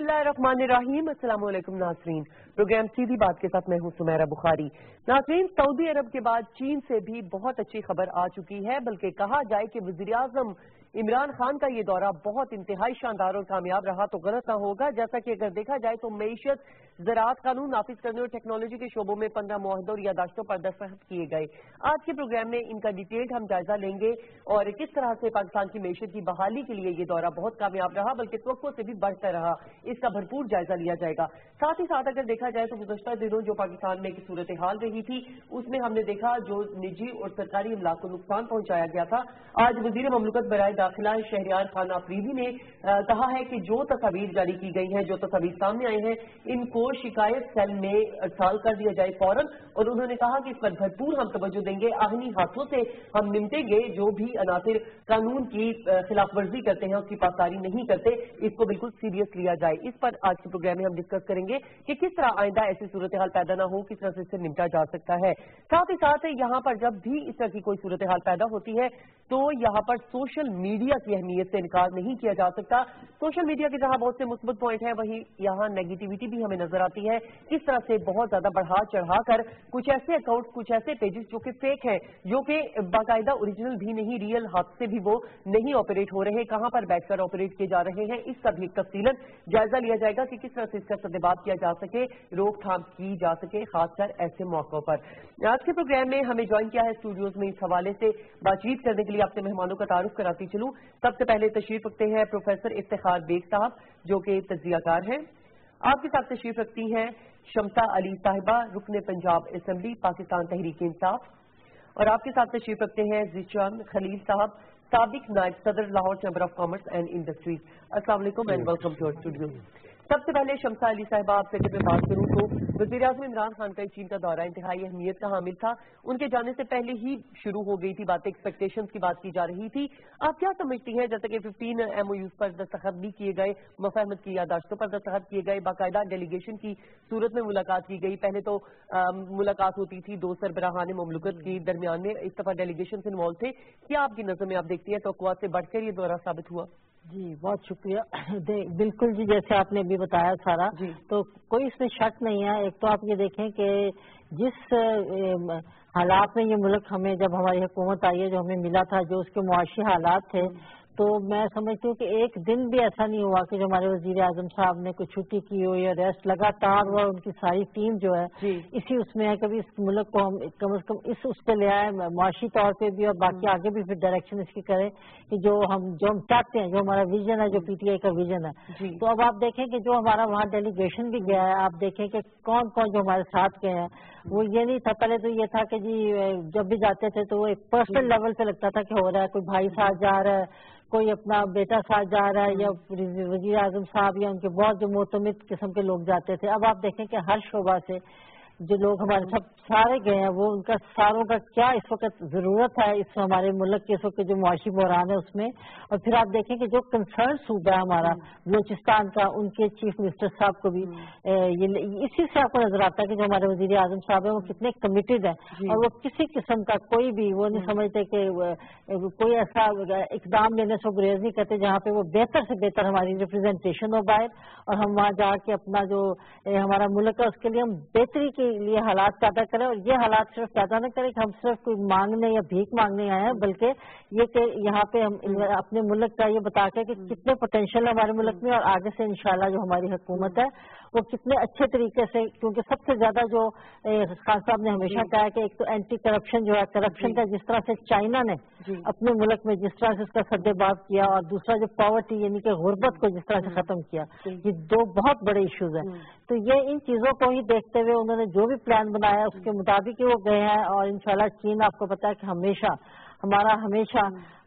اللہ الرحمن الرحیم السلام علیکم ناظرین پروگرام سیدھی بات کے ساتھ میں ہوں سمیرہ بخاری ناظرین سعودی عرب کے بعد چین سے بھی بہت اچھی خبر آ چکی ہے بلکہ کہا جائے کہ وزیراعظم عمران خان کا یہ دورہ بہت انتہائی شاندار اور کامیاب رہا تو غلط نہ ہوگا۔ جیسا کہ اگر دیکھا جائے تو معیشت زراعت قانون نافذ کرنے اور ٹیکنالوجی کے شعبوں میں پندرہ معاہدوں اور یاداشتوں پر دستخط کیے گئے۔ آج کے پروگرام میں ان کا ڈیٹیلڈ ہم جائزہ لیں گے اور کس طرح سے پاکستان کی معیشت کی بحالی کے لیے یہ دورہ بہت کامیاب رہا، بلکہ توقع سے بھی بڑھتا رہا۔ اس کا بھرپور جائزہ لیا جائے گا۔ ساتھ ہی ساتھ اگر دیکھا جائے تو گزشتہ دنوں جو پاکستان میں ایک صورتحال رہی تھی، اس میں ہم نے دیکھا جو نجی اور سرکاری املاک کو نقصان پہنچایا گیا تھا۔ آج وزیر مملکت برائے داخلہ شہریار خان آفریدی نے کہا ہے کہ جو تصاویر جاری کی گئی ہیں، جو تصاویر سامنے آئے ہیں، ان کو شکایت سیل میں ارسال کر دیا جائے فوراً اور انہوں نے کہا کہ اس پر بھرپور ہم توجہ دیں گے۔ آہنی ہاتھوں سے ہم نمٹیں گے، جو بھی عناصر قانون کی خلاف ورزی کرتے ہیں، اس کی پاسداری نہیں کرتے، اس کو بالکل سیریس لیا جائے۔ اس پر آج کے پروگرام میں ہم ڈسکس کریں گے کہ کس طرح آئندہ ایسی صورتحال پیدا نہ ہو، کس طرح سے اس سے نمٹا جا سکتا ہے۔ ساتھ ہی ساتھ یہاں پر جب بھی اس طرح کی کوئی صورتحال پیدا ہوتی ہے، تو یہاں پر سوشل میڈیا میڈیا کی اہمیت سے انکار نہیں کیا جا سکتا۔ سوشل میڈیا کے جہاں بہت سے مثبت پوائنٹ ہیں، وہی یہاں نیگیٹیوٹی بھی ہمیں نظر آتی ہے۔ کس طرح سے بہت زیادہ بڑھا چڑھا کر کچھ ایسے اکاؤنٹ کچھ ایسے پیجز جو کہ فیک ہیں، جو کہ باقاعدہ اوریجنل بھی نہیں ریئل ہاتھ سے بھی وہ نہیں آپریٹ ہو رہے، کہاں پر بیٹھ کر آپریٹ کیے جا رہے ہیں، اس کا بھی تفصیل جائزہ لیا جائے گا کہ کس طرح سے اس کا سدباب کیا جا سکے، روک تھام کی جا سکے، خاص کر ایسے موقعوں پر۔ آج کے پروگرام میں ہمیں جوائن کیا ہے اسٹوڈیوز میں اس حوالے سے۔ بات چیت کرنے کے لیے آپ سے مہمانوں کا تعارف کراتی چلوں۔ سب سے پہلے تشریف رکھتے ہیں پروفیسر افتخار بیگ صاحب جو کہ تجزیہ کار ہیں۔ آپ کے ساتھ تشریف رکھتی ہیں شمسا علی صاحبہ رکن پنجاب اسمبلی پاکستان تحریک انصاف۔ اور آپ کے ساتھ تشریف رکھتے ہیں زیشان خلیل صاحب سابق نائب صدر Lahore chamber of commerce and industries. السلام علیکم اینڈ ویلکم ٹو اسٹوڈیو۔ سب سے پہلے شمسا علی صاحبہ آپ سے میں بات کروں تو وزیر اعظم عمران خان کا چین کا دورہ انتہائی اہمیت کا حامل تھا۔ ان کے جانے سے پہلے ہی شروع ہو گئی تھی بات ایکسپیکٹیشن کی بات کی جا رہی تھی۔ آپ کیا سمجھتی ہیں؟ جیسے کہ ففٹین ایم او یوز پر دستخط بھی کیے گئے مفاہمت کی یاداشتوں پر دستخط کیے گئے، باقاعدہ ڈیلیگیشن کی صورت میں ملاقات کی گئی۔ پہلے تو ملاقات ہوتی تھی دو سربراہان مملکت کی درمیان میں، اس دفعہ ڈیلیگیشن انوالو تھے۔ کیا آپ کی نظر میں آپ دیکھتی ہیں تو سے بڑھ کر یہ دورہ ثابت ہوا؟ جی بہت شکریہ۔ بالکل جی جیسے آپ نے بھی بتایا سارا۔ جی۔ تو کوئی اس میں شک نہیں ہے۔ ایک تو آپ یہ دیکھیں کہ جس حالات میں یہ ملک ہمیں جب ہماری حکومت آئی ہے جو ہمیں ملا تھا جو اس کے معاشی حالات تھے تو میں سمجھتی ہوں کہ ایک دن بھی ایسا نہیں ہوا کہ جو ہمارے وزیر اعظم صاحب نے کوئی چھٹی کی ہو یا ریسٹ لگاتار ہوا ان کی ساری ٹیم جو ہے جی۔ اسی اس میں ہے کبھی اس ملک کو ہم کم از کم اس اس پہ لے آئے معاشی طور پہ بھی اور باقی آگے بھی پھر ڈائریکشن اس کی کرے کہ جو ہم جو ہم چاہتے ہیں جو ہمارا ویژن ہے جو پی ٹی آئی کا ویژن ہے۔ جی۔ تو اب آپ دیکھیں کہ جو ہمارا وہاں ڈیلیگیشن بھی گیا ہے آپ دیکھیں کہ کون کون جو ہمارے ساتھ گئے ہیں۔ وہ یہ نہیں تھا پہلے تو یہ تھا کہ جی جب بھی جاتے تھے تو وہ ایک پرسنل لیول پہ لگتا تھا کہ ہو رہا ہے کوئی بھائی ساتھ جا رہا ہے۔ کوئی اپنا بیٹا ساتھ جا رہا ہے یا وزیر اعظم صاحب یا ان کے بہت جو معتمد قسم کے لوگ جاتے تھے، اب آپ دیکھیں کہ ہر شعبہ سے جو لوگ ہمارے سب سارے گئے ہیں وہ ان کا ساروں کا کیا اس وقت ضرورت ہے اس ہمارے ملک کے اس وقت جو معاشی بحران ہے اس میں؟ اور پھر آپ دیکھیں کہ جو کنسرن صوبہ ہے ہمارا بلوچستان کا ان کے چیف منسٹر صاحب کو بھی اسی سے آپ کو نظر آتا ہے کہ جو ہمارے وزیر اعظم صاحب ہیں وہ کتنے کمیٹیڈ ہیں۔ جی۔ اور وہ کسی قسم کا کوئی بھی وہ نہیں سمجھتے کہ کوئی ایسا اقدام لینے سے گریز نہیں کرتے جہاں پہ وہ بہتر سے بہتر ہماری ریپرزینٹیشن ہو باہر۔ اور ہم وہاں جا کے اپنا جو ہمارا ملک ہے اس کے لیے ہم بہتری کی لیے حالات پیدا کریں اور یہ حالات صرف پیدا نہ کریں کہ ہم صرف کوئی مانگنے یا بھیک مانگنے آئے ہیں بلکہ یہ کہ یہاں پہ ہم اپنے ملک کا یہ بتا کے کہ کتنے پوٹینشیل ہے ہمارے ملک میں اور آگے سے انشاءاللہ جو ہماری حکومت ہے وہ کتنے اچھے طریقے سے کیونکہ سب سے زیادہ جو خان صاحب نے ہمیشہ کہا کہ ایک تو اینٹی کرپشن جو ہے کرپشن کا جس طرح سے چائنا نے جی۔ اپنے ملک میں جس طرح سے اس کا سدے باب کیا اور دوسرا جو پاورٹی یعنی کہ غربت کو جس طرح سے ختم کیا جی۔ یہ دو بہت بڑے ایشوز ہیں۔ تو یہ ان چیزوں کو ہی دیکھتے ہوئے انہوں نے جو جو بھی پلان بنایا اس کے مطابق ہی وہ گئے ہیں اور انشاءاللہ چین آپ کو پتا ہے کہ ہمیشہ ہمارا ہمیشہ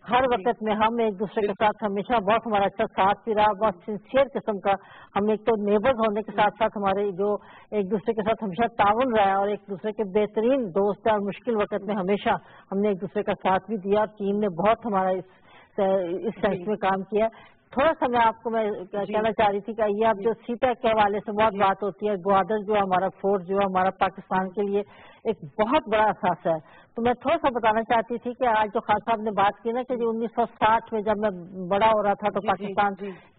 ہر وقت میں ہم ایک دوسرے کے ساتھ ہمیشہ بہت ہمارا اچھا ساتھ بھی رہا بہت سنسیئر قسم کا ہم ایک تو نیبرز ہونے کے ساتھ ساتھ ہمارے جو ایک دوسرے کے ساتھ ہمیشہ تعاون رہا ہے اور ایک دوسرے کے بہترین دوست اور مشکل وقت میں ہمیشہ ہم نے ایک دوسرے کا ساتھ بھی دیا چین نے بہت ہمارا اس سائز میں کام کیا تھوڑا سا میں آپ کو میں جی۔ کہنا چاہ رہی تھی کہ یہ اب جو سی پیک کے حوالے سے بہت بات ہوتی ہے گوادر جو ہمارا فورس جو ہمارا پاکستان کے لیے ایک بہت بڑا احساس ہے۔ تو میں تھوڑا سا بتانا چاہتی تھی کہ آج جو خان صاحب نے بات کی نا کہ جو انیس سو ساٹھ میں جب میں بڑا ہو رہا تھا تو جی، جی، پاکستان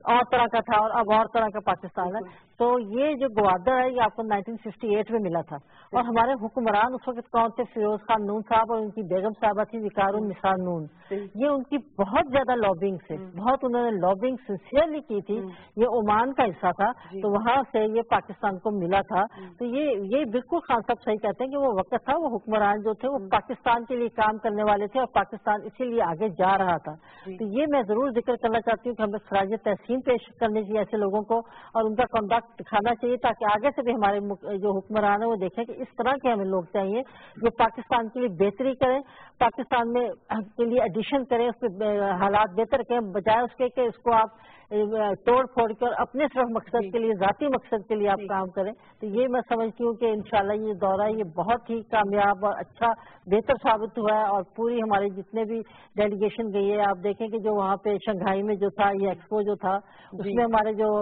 اور طرح کا تھا اور اب اور طرح کا پاکستان ہے۔ تو یہ جو گوادر ہے یہ آپ کو نائنٹین ففٹی ایٹ میں ملا تھا۔ اور ہمارے حکمران اس وقت کون تھے؟ فیروز خان نون صاحب اور ان کی بیگم صاحبہ تھی وکار النسار نون۔ یہ ان کی بہت زیادہ لابنگ سے بہت انہوں نے لابنگ سنسیئرلی کی تھی۔ یہ عمان کا حصہ تھا۔ جی۔ تو وہاں سے یہ پاکستان کو ملا تھا۔ تو یہ یہ بالکل خان صاحب صحیح کہتے ہیں کہ وہ وقت تھا وہ حکمران جو تھے وہ پاکستان کے لیے کام کرنے والے تھے اور پاکستان اسی لیے آگے جا رہا تھا۔ جی۔ تو یہ میں ضرور ذکر کرنا چاہتی ہوں کہ ہمیں خراج تحسین پیش کرنی چاہیے ایسے لوگوں کو اور ان کا کنڈکٹ دکھانا چاہیے تاکہ آگے سے بھی ہمارے جو حکمران ہیں وہ دیکھیں کہ اس طرح کے ہمیں لوگ چاہیے جو پاکستان کے لیے بہتری کریں، پاکستان میں کے لیے ایڈیشن کریں، اس کے حالات بہتر کریں بجائے اس کے کہ اس کو آپ توڑ پھوڑ کر اپنے صرف مقصد جی۔ کے لیے ذاتی مقصد کے لیے آپ جی۔ کام کریں تو یہ میں سمجھتی ہوں کہ انشاءاللہ یہ دورہ یہ بہت ہی کامیاب اور اچھا بہتر ثابت ہوا ہے اور پوری ہماری جتنے بھی ڈیلیگیشن گئی ہے آپ دیکھیں کہ جو وہاں پہ شنگھائی میں جو تھا یہ ایکسپو جو تھا اس جی۔ میں ہمارے جو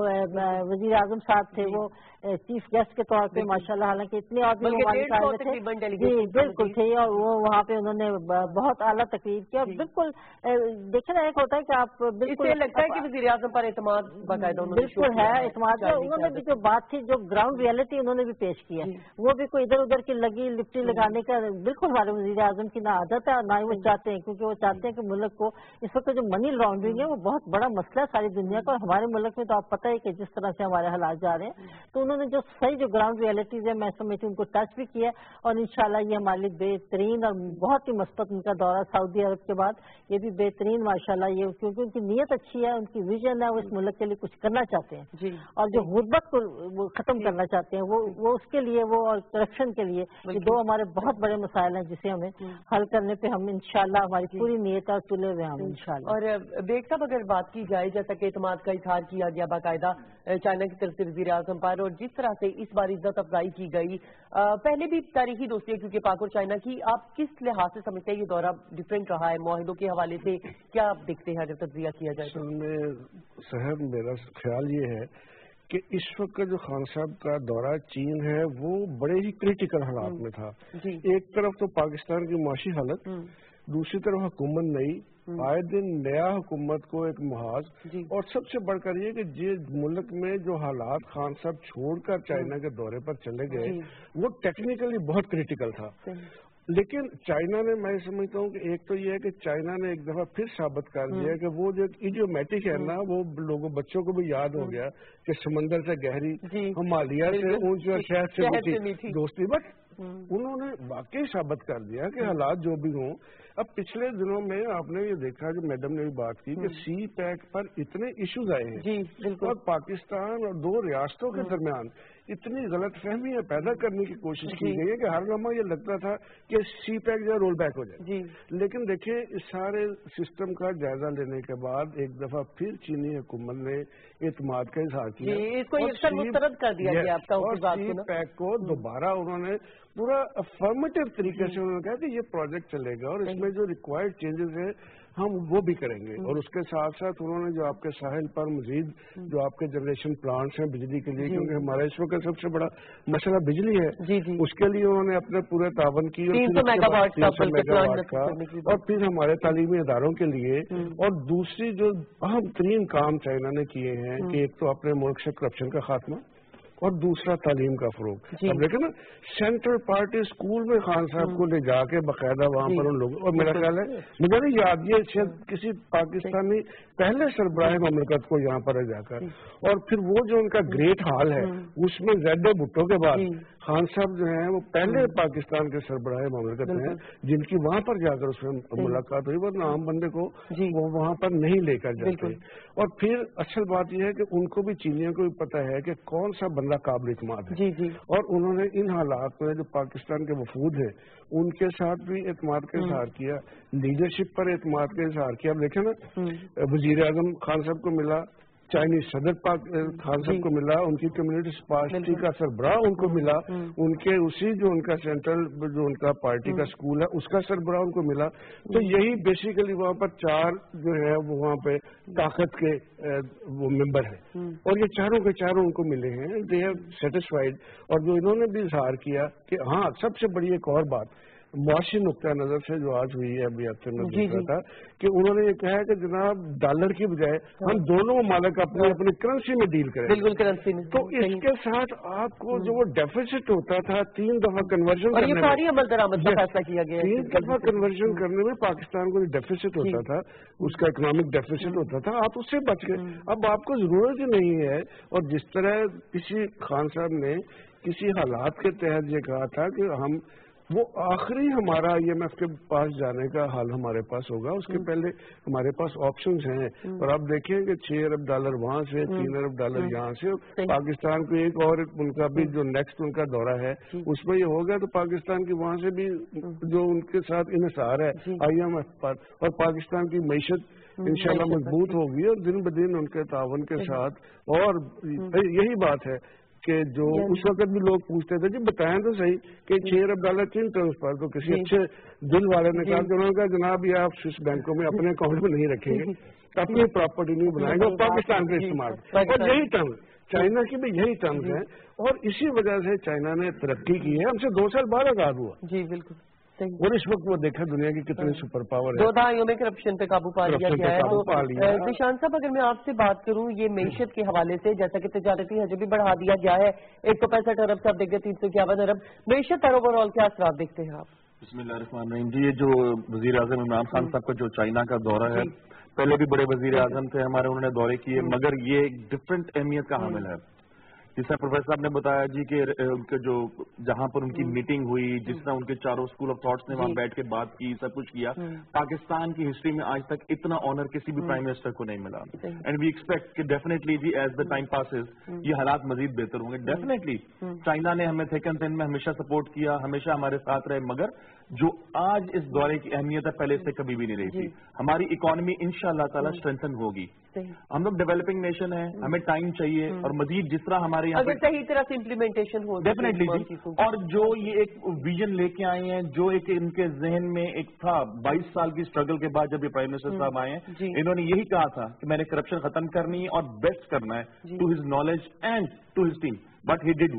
وزیر اعظم صاحب تھے وہ چیف گیسٹ کے طور پہ ماشاء اللہ حالانکہ اتنے اور جی بالکل تھے اور وہ وہاں پہ انہوں نے بہت اعلیٰ تقریر کی اور بالکل دیکھنا ایک ہوتا ہے کہ آپ بالکل لگتا ہے کہ وزیر اعظم پر اعتماد باقاعدہ بالکل ہے اعتماد انہوں نے بھی جو بات تھی جو گراؤنڈ ریالٹی انہوں نے بھی پیش کیا جی۔ وہ بھی کوئی ادھر ادھر کی لگی لپٹی جی۔ لگانے کا بالکل ہمارے وزیر اعظم کی نہ عادت ہے اور نہ ہی وہ چاہتے ہیں۔ کیونکہ وہ چاہتے ہیں کہ ملک کو اس وقت جو منی لانڈرنگ ہے وہ بہت بڑا مسئلہ ہے ساری دنیا کا۔ اور ہمارے ملک میں تو آپ پتہ ہے کہ جس طرح سے ہمارے حالات جا رہے ہیں۔ تو انہوں نے جو صحیح جو گراؤنڈ ریالٹیز ہے میں سمجھتی ہوں ان کو ٹچ بھی کیا اور انشاءاللہ یہ ہمارے لیے بہترین اور بہت ہی مثبت ان کا دورہ سعودی عرب کے بعد یہ بھی بہترین ماشاءاللہ یہ کیونکہ ان کی نیت اچھی ہے ان کی ویژن ہے وہ اس ملک کے لیے کچھ کرنا چاہتے ہیں۔ جی۔ اور جو غربت کو ختم جی۔ کرنا چاہتے ہیں وہ اس کے لیے وہ اور کرپشن کے لیے یہ دو ہمارے بہت بڑے مسائل ہیں جسے ہمیں حل کرنے پہ ہم انشاءاللہ ہماری جی۔ پوری نیت اور تلے ہوئے ہم انشاءاللہ۔ اور بیگ صاحب اگر بات کی جائے جیسا کہ اعتماد کا اظہار کیا گیا باقاعدہ چائنا کی طرف سے وزیر اعظم پر اور جس طرح سے اس بار عزت افزائی کی گئی پہلے بھی تاریخی دوستی ہے کیونکہ پاک اور چائنا کی آپ کس لحاظ سے سمجھتے ہیں یہ دورہ ڈفرینٹ رہا ہے؟ معاہدوں کے حوالے سے کیا آپ دیکھتے ہیں اگر تجزیہ کیا جائے صاحب میرا خیال یہ ہے کہ اس وقت جو خان صاحب کا دورہ چین ہے وہ بڑے ہی کریٹیکل حالات میں تھا۔ جی۔ ایک طرف تو پاکستان کی معاشی حالت دوسری طرف حکومت نئی آئے دن نیا حکومت کو ایک محاذ۔ جی۔ اور سب سے بڑھ کر یہ کہ جس ملک میں جو حالات خان صاحب چھوڑ کر چائنا کے دورے پر چلے گئے جی۔ وہ ٹیکنیکلی بہت کریٹیکل تھا۔ لیکن چائنا نے میں سمجھتا ہوں کہ ایک تو یہ ہے کہ چائنا نے ایک دفعہ پھر ثابت کر دیا کہ وہ جو ایڈیومیٹک ہے نا وہ لوگوں بچوں کو بھی یاد ہو گیا کہ سمندر سے گہری جی۔ ہمالیہ سے اونچی اور شہر سے دوستی۔ بٹ انہوں نے واقعی ثابت کر دیا کہ حالات جو بھی ہوں اب پچھلے دنوں میں آپ نے یہ دیکھا جو میڈم نے بھی بات کی کہ سی پیک پر اتنے ایشوز آئے ہیں۔ جی اور پاکستان اور دو ریاستوں کے درمیان اتنی غلط فہمی پیدا کرنے کی کوشش کی جی۔ گئی ہے کہ ہر لمحہ یہ لگتا تھا کہ سی پیک جو رول بیک ہو جائے۔ جی۔ لیکن دیکھیں اس سارے سسٹم کا جائزہ لینے کے بعد ایک دفعہ پھر چینی حکومت نے اعتماد کا اظہار کیا۔ سی پیک کو دوبارہ انہوں نے پورا افرمیٹو طریقے سے انہوں نے کہا کہ یہ پروجیکٹ چلے گا اور اس میں جو ریکوائرڈ چینجز ہیں ہم وہ بھی کریں گے۔ اور اس کے ساتھ ساتھ انہوں نے جو آپ کے ساحل پر مزید جو آپ کے جنریشن پلانٹس ہیں بجلی کے لیے جی۔ کیونکہ ہمارا اس وقت سب سے بڑا مسئلہ بجلی ہے۔ جی، جی۔ اس کے لیے انہوں نے اپنے پورے تعاون کی اور پھر ہمارے تعلیمی اداروں کے لیے اور دوسری جو اہم ترین کام چائنا نے کیے ہیں کہ ایک تو اپنے ملک سے کرپشن کا خاتمہ۔ اور دوسرا تعلیم کا فروغ جی۔ اب دیکھیں نا سینٹرل پارٹی اسکول میں خان صاحب کو لے جا کے باقاعدہ وہاں جی۔ پر ان لوگوں اور میرا خیال ہے مجھے نہیں یاد یہ شاید کسی پاکستانی پہلے سربراہ مملکت کو یہاں پر جا کر جی۔ اور پھر وہ جو ان کا گریٹ ہال ہے اس میں زیڈ بھٹو کے بعد خان صاحب جو ہیں وہ پہلے پاکستان کے سربراہ مملکت ہیں جن کی وہاں پر جا کر اس میں ملاقات ہوئی ورنہ عام بندے کو وہ وہاں پر نہیں لے کر جاتے۔ اور پھر اصل بات یہ ہے کہ ان کو بھی چینیوں کو بھی پتا ہے کہ کون سا بندہ قابل اعتماد ہے۔ جی جی۔ اور انہوں نے ان حالات میں جو پاکستان کے وفود ہیں ان کے ساتھ بھی اعتماد کا اظہار کیا لیڈرشپ پر اعتماد کا اظہار کیا۔ دیکھیں نا وزیر اعظم خان صاحب کو ملا چائنیز صدر خان صاحب جی۔ کو ملا ان کی کمیونٹی پارٹی کا سربراہ ان کو ملا۔ ان کے اسی جو ان کا سینٹرل جو ان کا پارٹی کا اسکول ہے اس کا سربراہ ان کو ملا۔ تو یہی بیسیکلی وہاں پر چار جو ہے وہ وہاں پہ طاقت کے وہ ممبر ہیں۔ اور یہ چاروں کے چاروں ان کو ملے ہیں۔ دے ہیو سیٹسفائڈ اور جو انہوں نے بھی اظہار کیا کہ ہاں سب سے بڑی ایک اور بات معاشی نقطۂ نظر سے جو آج ہوئی ہے ابھی ہفتے میں جی، رہا جی۔ تھا کہ انہوں نے یہ کہا ہے کہ جناب ڈالر کی بجائے ہم دونوں ممالک اپنے اپنی کرنسی میں ڈیل کریں۔ بالکل کرنسی میں۔ تو اس کے ساتھ آپ کو جو وہ ڈیفیسٹ ہوتا تھا تین دفعہ کنورژن اور یہ فوری عمل درآمد کا فیصلہ کیا گیا تین دفعہ کنورژن کرنے میں پاکستان کو جو ڈیفیسٹ ہوتا جی۔ تھا اس کا اکنامک ڈیفیسٹ ہوتا تھا آپ اس سے بچ گئے۔ اب آپ کو ضرورت ہی نہیں ہے۔ اور جس طرح کسی خان صاحب نے کسی حالات کے تحت یہ کہا تھا کہ ہم وہ آخری ہمارا آئی ایم ایف کے پاس جانے کا حال ہمارے پاس ہوگا۔ اس کے پہلے ہمارے پاس آپشنز ہیں۔ اور آپ دیکھیں کہ چھ ارب ڈالر وہاں سے تین ارب ڈالر یہاں سے۔ پاکستان کو ایک اور ان کا بھی جو نیکسٹ ان کا دورہ ہے اس میں یہ ہوگا تو پاکستان کی وہاں سے بھی جو ان کے ساتھ انحصار ہے آئی ایم ایف پر۔ اور پاکستان کی معیشت انشاءاللہ مضبوط ہوگی اور دن بدن ان کے تعاون کے ساتھ۔ اور یہی بات ہے کہ جو اس وقت بھی لوگ پوچھتے تھے جی بتائیں تو صحیح کہ چھ ارب ڈالر کن ٹرمس پر؟ تو کسی اچھے دل والے نے کہا کہ انہوں نے کہا جناب یہ آپ سوئس بینکوں میں اپنے اکاؤنٹ میں نہیں رکھیں گے اپنی پراپرٹی نہیں بنائیں گے اور پاکستان کا استعمال۔ اور یہی ٹرمز چائنا کی بھی یہی ٹرمز ہیں اور اسی وجہ سے چائنا نے ترقی کی ہے۔ ہم سے دو سال بعد آزاد ہوا۔ جی بالکل۔ اور اس وقت وہ دیکھا دنیا کی کتنی سپر پاور ہے۔ دو دہائیوں میں کرپشن پہ قابو پا لیا گیا ہے۔ تو نشان صاحب اگر میں آپ سے بات کروں یہ معیشت کے حوالے سے جیسا کہ تجارتی حجم بھی بڑھا دیا گیا ہے۔ ایک سو پینسٹھ ارب سے آپ دیکھتے تین سو اکیاون ارب۔ معیشت پر اوور آل کیا اثرات دیکھتے ہیں آپ؟ بسم اللہ الرحمن الرحیم۔ جی یہ جو وزیر اعظم عمران خان صاحب کا جو چائنا کا دورہ ہے پہلے بھی بڑے وزیر اعظم تھے ہمارے انہوں نے دورے کیے مگر یہ ایک ڈفرینٹ اہمیت کا حامل ہے۔ جس طرح پروفیسر صاحب نے بتایا جی کہ ان کے جو جہاں پر ان کی میٹنگ ہوئی جس طرح ان کے چاروں اسکول آف تھاٹس نے وہاں بیٹھ کے بات کی سب کچھ کیا۔ پاکستان کی ہسٹری میں آج تک اتنا آنر کسی بھی پرائم منسٹر کو نہیں ملا۔ اینڈ وی ایکسپیکٹ کہ ڈیفینیٹلی جی ایز دا ٹائم پاسز یہ حالات مزید بہتر ہوں گے۔ ڈیفینیٹلی چائنا نے ہمیں تھیکن سین میں ہمیشہ سپورٹ کیا ہمیشہ ہمارے ساتھ رہے مگر جو آج اس دورے کی اہمیت ہے پہلے سے کبھی بھی نہیں رہی تھی۔ ہماری اکانومی ان شاء اللہ تعالیٰ اسٹرینتھن ہوگی ہم لوگ ڈیولپنگ نیشن ہے ہمیں ٹائم چاہیے اور مزید جس طرح ہمارے یہاں صحیح طرح سے امپلیمنٹیشن ہو ڈیفینیٹلی جی۔ اور جو یہ ایک ویژن لے کے آئے ہیں جو ایک ان کے ذہن میں ایک تھا بائیس سال کی اسٹرگل کے بعد جب یہ پرائم منسٹر صاحب آئے ہیں انہوں نے یہی کہا تھا کہ میں نے کرپشن ختم کرنی ہے اور بیسٹ کرنا ہے to his knowledge and to his team but he did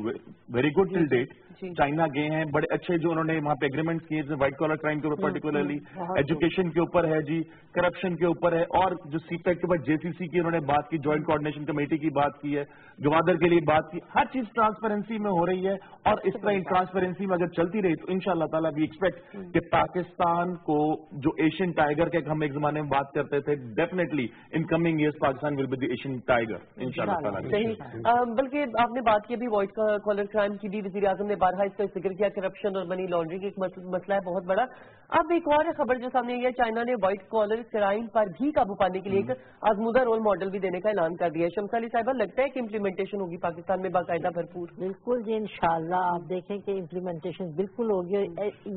very good till date China گئے ہیں بڑے اچھے جو انہوں نے وہاں پہ اگریمنٹ کیے وائٹ کالر کرائم کے اوپر پرٹیکولرلی ایجوکیشن کے اوپر ہے جی کرپشن کے اوپر ہے اور جو سی پیک کے اوپر جے سی سی کی انہوں نے بات کی جوائنٹ کوآڈینیشن کمیٹی کی بات کی ہے گوادر کے لیے بات کی ہر چیز ٹرانسپیرنسی میں ہو رہی ہے اور اس طرح ٹرانسپیرنسی میں اگر چلتی رہی تو ان شاء اللہ تعالیٰ وی ایکسپیکٹ کہ پاکستان کو جو ایشین ٹائیگر کے ہم ایک زمانے میں بات کرتے تھے definitely in coming years Pakistan will be the Asian tiger ان شاء اللہ تعالیٰ بلکہ آپ نے بات کی ابھی وائٹ کالر کرائم کی بھی وزیر اعظم نے بارہا اس کا ذکر کیا کرپشن اور منی لانڈرنگ ایک مسئلہ ہے بہت بڑا۔ اب ایک اور خبر جو سامنے آئی ہے چائنا نے وائٹ کالر کرائم پر بھی قابو پانے کے لیے ایک آزمودہ رول ماڈل بھی دینے کا اعلان کر دیا ہے۔ شمس علی صاحبہ لگتا ہے کہ امپلیمنٹیشن ہوگی پاکستان میں؟ باقاعدہ بھرپور۔ بالکل جی انشاءاللہ۔ آپ دیکھیں کہ امپلیمنٹیشن بالکل ہوگی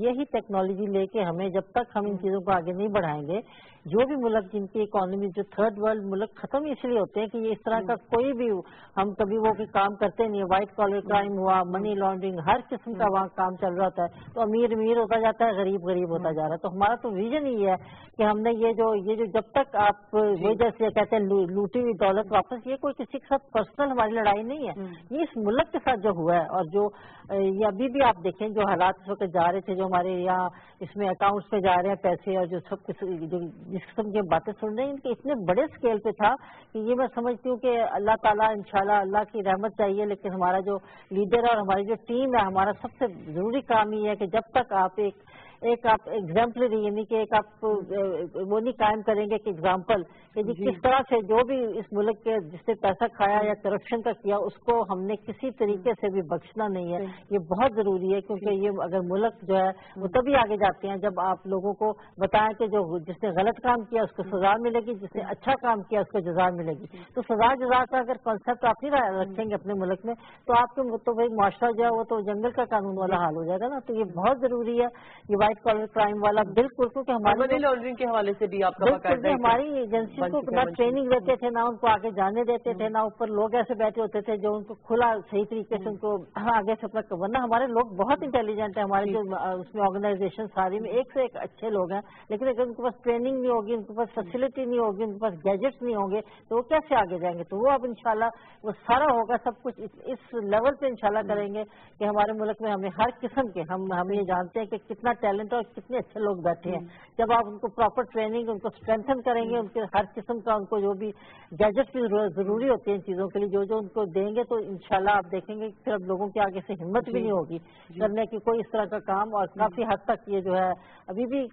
یہی ٹیکنالوجی لے کے ہمیں جب تک ہم ان چیزوں کو آگے نہیں بڑھائیں گے جو بھی ملک جن کی اکانومی جو تھرڈ ورلڈ ملک ختم اس لیے ہوتے ہیں کہ یہ اس طرح کا کوئی بھی ہم کبھی وہ کام کرتے نہیں وائٹ کالر کرائم ہوا منی لانڈرنگ ہر قسم کا وہاں کام چل رہا ہوتا ہے۔ تو امیر امیر ہوتا جاتا ہے غریب غریب ہوتا جا رہا ہے۔ تو ہمارا تو ویژن ہی ہے کہ ہم نے یہ جو یہ جو جب تک آپ وہ جیسے کہتے ہیں لوٹی ہوئی دولت واپس یہ کوئی کسی کے ساتھ پرسنل ہماری لڑائی نہیں ہے۔ یہ اس ملک کے ساتھ جو ہوا ہے اور جو یہ ابھی بھی آپ دیکھیں جو حالات اس وقت جا رہے تھے جو ہمارے یہاں اس میں اکاؤنٹس پہ جا رہے ہیں پیسے اور جو سب جو جس قسم کی باتیں سن رہے ہیں، ان کے اتنے بڑے اسکیل پہ تھا کہ یہ میں سمجھتی ہوں کہ اللہ تعالیٰ، انشاءاللہ اللہ کی رحمت چاہیے، لیکن ہمارا جو لیڈر ہے اور ہماری جو ٹیم ہے، ہمارا سب سے ضروری کام یہ ہے کہ جب تک آپ ایک ایک آپ ایگزامپلری یعنی کہ ایک آپ وہ نہیں قائم کریں گے کہ اگزامپل کہ جی کس طرح سے جو بھی اس ملک کے جس نے پیسہ کھایا یا کرپشن کا کیا اس کو ہم نے کسی طریقے سے بھی بخشنا نہیں ہے۔ یہ بہت ضروری ہے کیونکہ یہ اگر ملک جو ہے وہ تبھی آگے جاتے ہیں جب آپ لوگوں کو بتائیں کہ جو جس نے غلط کام کیا اس کو سزا ملے گی جس نے اچھا کام کیا اس کو جزا ملے گی۔ تو سزا جزا کا اگر کانسیپٹ آپ نہیں رکھیں گے اپنے ملک میں تو آپ کے تو بھائی معاشرہ جو ہے وہ تو جنگل کا قانون والا حال ہو جائے گا نا۔ تو یہ بہت ضروری ہے یہ وائٹ کالر کرائم والا بالکل کیونکہ ہماری منی لانڈرنگ کے حوالے سے بھی آپ کا ہماری ایجنسی کو نہ ٹریننگ دیتے تھے نہ ان کو آگے جانے دیتے تھے نہ اوپر لوگ ایسے بیٹھے ہوتے تھے جو ان کو کھلا صحیح طریقے سے ان کو آگے سے اپنا ورنہ ہمارے لوگ بہت انٹیلیجنٹ ہیں ہمارے جو اس میں آرگنائزیشن ساری میں ایک سے ایک اچھے لوگ ہیں لیکن اگر ان کے پاس ٹریننگ نہیں ہوگی ان کے پاس فیسلٹی نہیں ہوگی ان کے پاس گیجٹس نہیں ہوں گے تو وہ کیسے آگے جائیں گے؟ تو وہ اب انشاءاللہ وہ سارا ہوگا سب کچھ اس لیول پہ انشاءاللہ کریں گے کہ ہمارے ملک میں ہمیں ہر قسم کے ہم ہم یہ جانتے ہیں کہ کتنا ٹیلنٹ ٹیلنٹ اور کتنے اچھے لوگ بیٹھے ہیں۔ جب آپ ان کو پراپر ٹریننگ ان کو اسٹرینتھن کریں گے ان کے ہر قسم کا ان کو جو بھی گیجٹ کی ضروری ہوتی ہے ان چیزوں کے لیے جو جو ان کو دیں گے تو انشاءاللہ آپ دیکھیں گے پھر اب لوگوں کے آگے سے ہمت بھی نہیں ہوگی کرنے کی کوئی اس طرح کا کام اور کافی حد تک یہ جو ہے ابھی بھی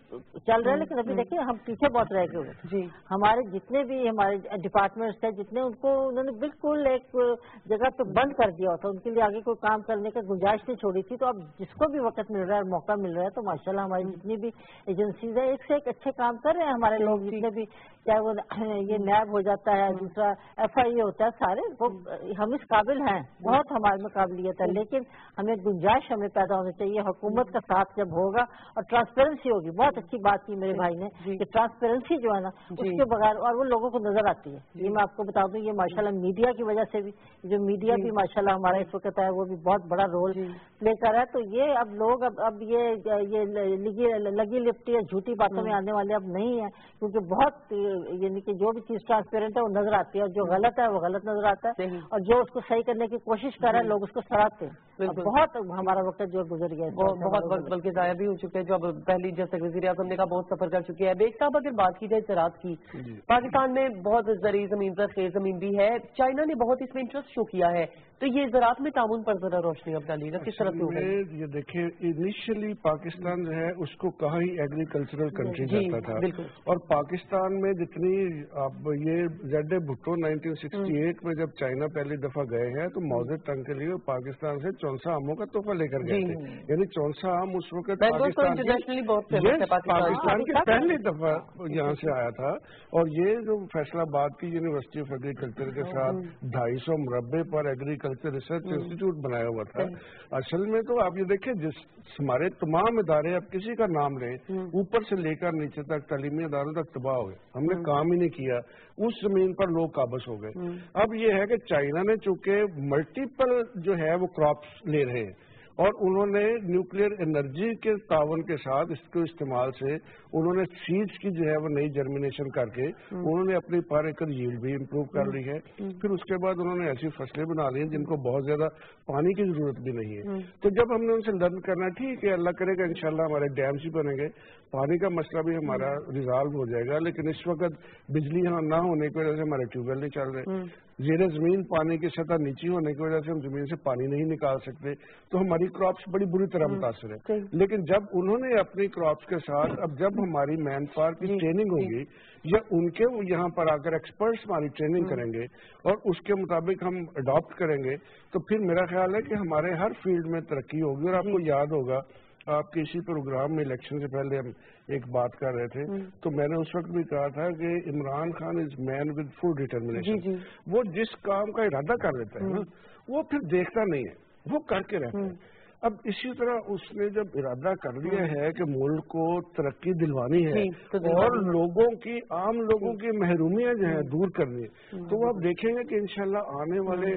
چل رہا ہے لیکن ابھی دیکھیں ہم پیچھے بہت رہ گئے جی۔ ہمارے جتنے بھی ہمارے ڈپارٹمنٹس تھے جتنے ان کو انہوں نے بالکل ایک جگہ پہ بند کر دیا تھا۔ ان کے لیے آگے کوئی کام کرنے کا گنجائش نہیں چھوڑی تھی۔ تو اب جس کو بھی وقت مل رہا ہے موقع مل رہا ہے تو ماشاء اللہ ہماری جتنی بھی ایجنسیز ہیں ایک سے ایک اچھے کام کر رہے ہیں۔ ہمارے لوگ جتنے بھی چاہے وہ یہ نیب ہو جاتا ہے دوسرا ایف آئی اے ہوتا ہے سارے وہ ہم اس قابل ہیں۔ بہت ہمارے میں قابلیت ہے لیکن ہمیں گنجائش ہمیں پیدا ہونی چاہیے۔ حکومت کا ساتھ جب ہوگا اور ٹرانسپیرنسی ہوگی بہت اچھی بات کی میرے بھائی نے جی۔ کہ ٹرانسپیرنسی جو ہے نا اس جی۔ کے بغیر اور وہ لوگوں کو نظر آتی ہے۔ یہ جی۔ میں آپ کو بتا دوں یہ ماشاء اللہ میڈیا کی وجہ سے بھی جو میڈیا بھی ماشاء اللہ ہمارا اس وقت ہے وہ بھی بہت بڑا رول پلے کر رہا ہے۔ تو یہ اب لوگ اب اب یہ لگی لپٹی یا جھوٹی باتوں میں آنے والے اب نہیں ہے کیونکہ بہت یعنی کہ جو بھی چیز ٹرانسپیرنٹ ہے وہ نظر آتی ہے۔ اور جو غلط ہے وہ غلط نظر آتا ہے۔ اور جو اس کو صحیح کرنے کی کوشش کر رہے ہیں لوگ اس کو سراہتے ہیں۔ بہت ہمارا وقت جو گزر گیا بہت وقت بلکہ ضائع بھی ہو چکے ہیں جو اب پہلی جیسے وزیر اعظم نے کہا بہت سفر کر چکے ہیں۔ بیگ صاحب اگر بات کی جائے زراعت کی جی۔ پاکستان میں بہت زرعی زمین زرخیز زمین بھی ہے۔ چائنا نے بہت اس میں انٹرسٹ شو کیا ہے۔ تو یہ زراعت میں تعاون پر ذرا روشنی اب ڈالی گا کس طرح سے یہ دیکھیں انیشلی پاکستان جو ہے اس کو کہا ہی ایگریکلچرل کنٹری جی، جاتا تھا۔ اور پاکستان میں جتنی یہ Z A Bhutto nineteen sixty eight میں جب چائنا پہلی دفعہ گئے ہیں تو موزے تنگ کے لیے پاکستان سے چونسا آموں کا تحفہ لے کر گئے جی۔ تھے۔ یعنی چونسا آم اس وقت پاکستان کی پہلی دفعہ یہاں سے آیا تھا۔ اور یہ جو فیصلہ آباد کی یونیورسٹی آف ایگریکلچر کے ساتھ ڈھائی سو مربے پر ایگریکلچر ریسرچ انسٹیٹیوٹ بنایا ہوا تھا۔ اصل میں تو آپ یہ دیکھیں جس ہمارے تمام ادارے اب کسی کا نام لیں اوپر سے لے کر نیچے تک تعلیمی اداروں تک تباہ ہوئے۔ ہم نے کام ہی نہیں کیا۔ اس زمین پر لوگ قابض ہو گئے۔ اب یہ ہے کہ چائنا نے چونکہ ملٹیپل جو ہے وہ کراپس لے رہے ہیں اور انہوں نے نیوکلیر انرجی کے تعاون کے ساتھ اس کے استعمال سے انہوں نے سیڈس کی جو ہے وہ نئی جرمینیشن کر کے انہوں نے اپنی پر ایکڑ ییل بھی امپروو کر لی ہے۔ پھر اس کے بعد انہوں نے ایسی فصلیں بنا لی ہیں جن کو بہت زیادہ پانی کی ضرورت بھی نہیں ہے۔ تو جب ہم نے ان سے لرن کرنا ٹھیک ہے اللہ کرے گا انشاءاللہ ہمارے ڈیمس بھی بنیں گے۔ پانی کا مسئلہ بھی ہمارا ریزالو ہو جائے گا لیکن اس وقت بجلی یہاں نہ ہونے کی وجہ سے ہمارے ٹیوب ویل نہیں چل رہے۔ زیر زمین پانی کی سطح نیچی ہونے کی وجہ سے ہم زمین سے پانی نہیں نکال سکتے تو ہماری کراپس بڑی بری طرح متاثر ہے لیکن جب انہوں نے اپنی کراپس کے ساتھ اب جب ہماری مین پاور کی جی، ٹریننگ ہوگی جی۔ یا ان کے یہاں پر آ کر ایکسپرٹس ہماری ٹریننگ کریں گے اور اس کے مطابق ہم اڈاپٹ کریں گے تو پھر میرا خیال ہے کہ ہمارے ہر فیلڈ میں ترقی ہوگی اور آپ کو جی۔ یاد ہوگا آپ کے اسی پروگرام میں الیکشن سے پہلے ہم ایک بات کر رہے تھے تو میں نے اس وقت بھی کہا تھا کہ Imran Khan is man with full determination وہ جس کام کا ارادہ کر لیتا ہے نا وہ پھر دیکھتا نہیں ہے وہ کر کے رہتا ہے۔ اب اسی طرح اس نے جب ارادہ کر لیا ہے کہ ملک کو ترقی دلوانی ہے اور لوگوں کی عام لوگوں کی محرومیاں جو ہیں دور کرنی تو وہ آپ دیکھیں گے کہ انشاءاللہ آنے والے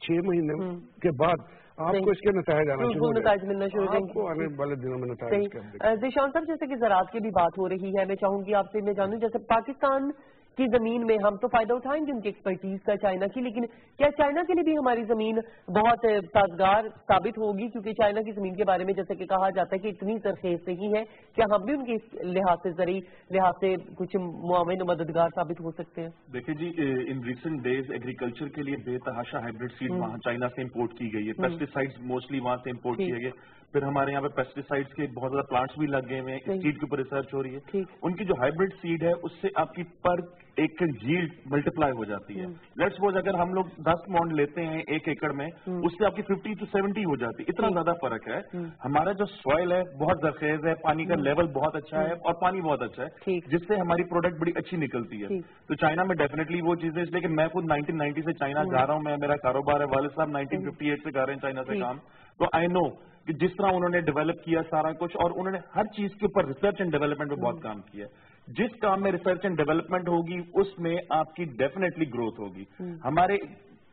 چھ مہینے کے بعد آپ کو اس کے نتائج آنا شروع نتائج ملنا شروع آپ کو آنے والے دنوں میں نتائج ذیشان صاحب جیسے کہ زراعت کی بھی بات ہو رہی ہے میں چاہوں گی آپ سے میں جانوں جیسے پاکستان کی زمین میں ہم تو فائدہ اٹھائیں گے ان کی ایکسپرٹیز کا چائنا کی لیکن کیا چائنا کے لیے بھی ہماری زمین بہت سازگار ثابت ہوگی؟ کیونکہ چائنا کی زمین کے بارے میں جیسے کہ کہا جاتا ہے کہ اتنی ترخیص نہیں ہے کیا ہم بھی ان کے لحاظ سے ذریعے لحاظ سے کچھ معاون مددگار ثابت ہو سکتے ہیں۔ دیکھیں جی ان ریسنٹ ڈیز ایگریکلچر کے لیے بے تحاشا ہائیبریڈ سیڈ وہاں چائنا سے امپورٹ کی گئی ہے۔ پیسٹیسائڈ موسٹلی وہاں سے امپورٹ کیے گئے۔ پھر ہمارے یہاں پہ پیسٹیسائڈس کے بہت زیادہ پلانٹس بھی لگ گئے ہوئے ہیں سیڈ کے اوپر ریسرچ ہو رہی ہے۔ ان کی جو ہائیبریڈ سیڈ ہے اس سے آپ کی پر ایک جیل ملٹیپلائی ہو جاتی ہے۔ لیٹ سپوز اگر ہم لوگ دس مونڈ لیتے ہیں ایک ایکڑ میں اس سے آپ کی ففٹی ٹو سیونٹی ہو جاتی ہے۔ اتنا زیادہ فرق ہے۔ ہمارا جو سوائل ہے بہت زرخیز ہے پانی کا لیول بہت اچھا ہے اور پانی بہت اچھا ہے جس سے ہماری پروڈکٹ بڑی اچھی نکلتی ہے۔ تو چائنا میں ڈیفینیٹلی وہ چیزیں اس لیے کہ میں خود نائنٹین نائنٹی سے چائنا جا رہا ہوں میں میرا کاروبار ہے والد صاحب نائنٹین ففٹی ایٹ سے کر رہے ہیں چائنا سے کام۔ تو آئی نو کہ جس طرح انہوں نے ڈیولپ کیا سارا کچھ اور انہوں نے ہر چیز کے اوپر ریسرچ اینڈ ڈیولپمنٹ میں بہت کام کیا۔ جس کام میں ریسرچ اینڈ ڈیولپمنٹ ہوگی اس میں آپ کی ڈیفینیٹلی گروتھ ہوگی۔ ہمارے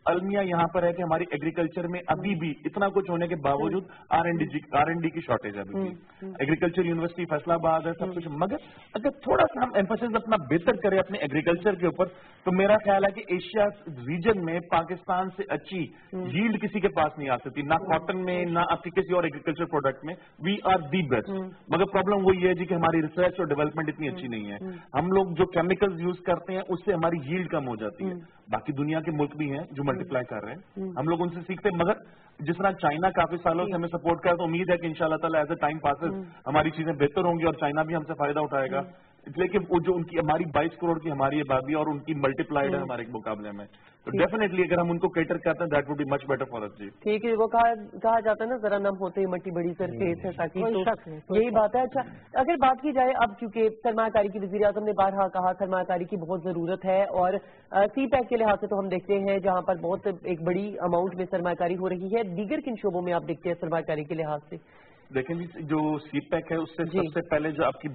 المیہ یہاں پر ہے کہ ہماری ایگریکلچر میں ابھی بھی اتنا کچھ ہونے کے باوجود R N D R N D کی شارٹیج ہے ابھی ایگریکلچر یونیورسٹی فیصلہ آباد ہے سب کچھ۔ مگر اگر تھوڑا سا ہم ایمفسز اپنا بہتر کریں اپنے ایگریکلچر کے اوپر تو میرا خیال ہے کہ ایشیا ریجن میں پاکستان سے اچھی ییلڈ کسی کے پاس نہیں آ سکتی نہ کاٹن میں نہ آپ کی کسی اور ایگریکلچر پروڈکٹ میں۔ وی آر دی بیسٹ مگر پرابلم وہی ہے جی کہ ہماری ریسرچ اور ڈیولپمنٹ اتنی اچھی نہیں ہے۔ ہم لوگ جو کیمیکل یوز کرتے ہیں اس سے ہماری ییلڈ کم ہو جاتی ہے۔ باقی دنیا کے ملک بھی ہیں جو ملٹیپلائی کر رہے ہیں۔ ہم لوگ ان سے سیکھتے ہیں مگر جس طرح چائنا کافی سالوں سے ہمیں سپورٹ کر تو امید ہے کہ ان شاء اللہ تعالیٰ ایز اے ٹائم پاسز ہماری چیزیں بہتر ہوں گی اور چائنا بھی ہم سے فائدہ اٹھائے گا۔ لیکن وہ جو ان کی ہماری بائیس کروڑ کی ہماری آبادی اور ان کی ملٹی پلائڈ ہے ہمارے مقابلے میں۔ تو ڈیفینیٹلی اگر ہم ان کو کیٹر کرتے ہیں that would be much better for جی۔ ٹھیک ہے وہ کہا جاتا ہے نا ذرا نم ہوتے ہی مٹی بڑی سر کیس ہے تاکہ یہی بات ہے۔ اچھا اگر بات کی جائے اب چونکہ سرمایہ کاری کی وزیر اعظم نے بارہا کہا سرمایہ کاری کی بہت ضرورت ہے اور سی پیک کے لحاظ سے تو ہم دیکھتے ہیں جہاں پر بہت ایک بڑی اماؤنٹ میں سرمایہ کاری ہو رہی ہے۔ دیگر کن شعبوں میں آپ دیکھتے ہیں سرمایہ کاری کے لحاظ سے؟ دیکھیں جی جو سی پیک ہے اس سے جی۔ سب سے پہلے جو آپ کی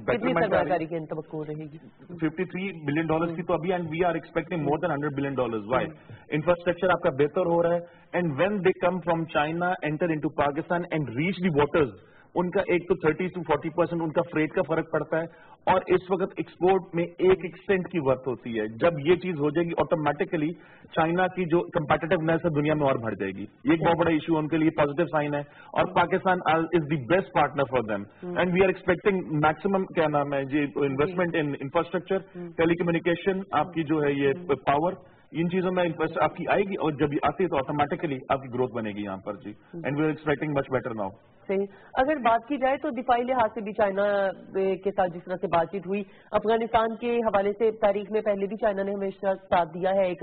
ففٹی تھری بلین ڈالر کی تو ابھی and we are expecting more than hundred billion dollar why infrastructure آپ کا بہتر ہو رہا ہے and when they come from China enter into Pakistan and reach the waters ان کا ایک تو تھرٹی ٹو فورٹی پرسینٹ ان کا فریٹ کا فرق پڑتا ہے اور اس وقت ایکسپورٹ میں ایک ایکسٹینٹ کی ورت ہوتی ہے۔ جب یہ چیز ہو جائے گی آٹومیٹکلی چائنا کی جو کمپیٹیونیس ہے دنیا میں اور بڑھ جائے گی۔ یہ ایک بہت بڑا ایشو ان کے لیے پازیٹو سائن ہے اور Pakistan is the best partner for them and we are expecting maximum کیا نام ہے یہ investment in infrastructure telecommunication آپ کی جو ہے یہ پاور ان چیزوں میں آپ کی آئے گی اور جب یہ آتی ہے تو آٹومیٹکلی آپ کی گروتھ بنے گی یہاں پر جی۔ And we are expecting much better now صحیح اگر بات کی جائے تو دفاعی لحاظ سے بھی چائنا کے ساتھ جس طرح سے بات چیت ہوئی، افغانستان کے حوالے سے تاریخ میں پہلے بھی چائنا نے ہمیشہ ساتھ دیا ہے، ایک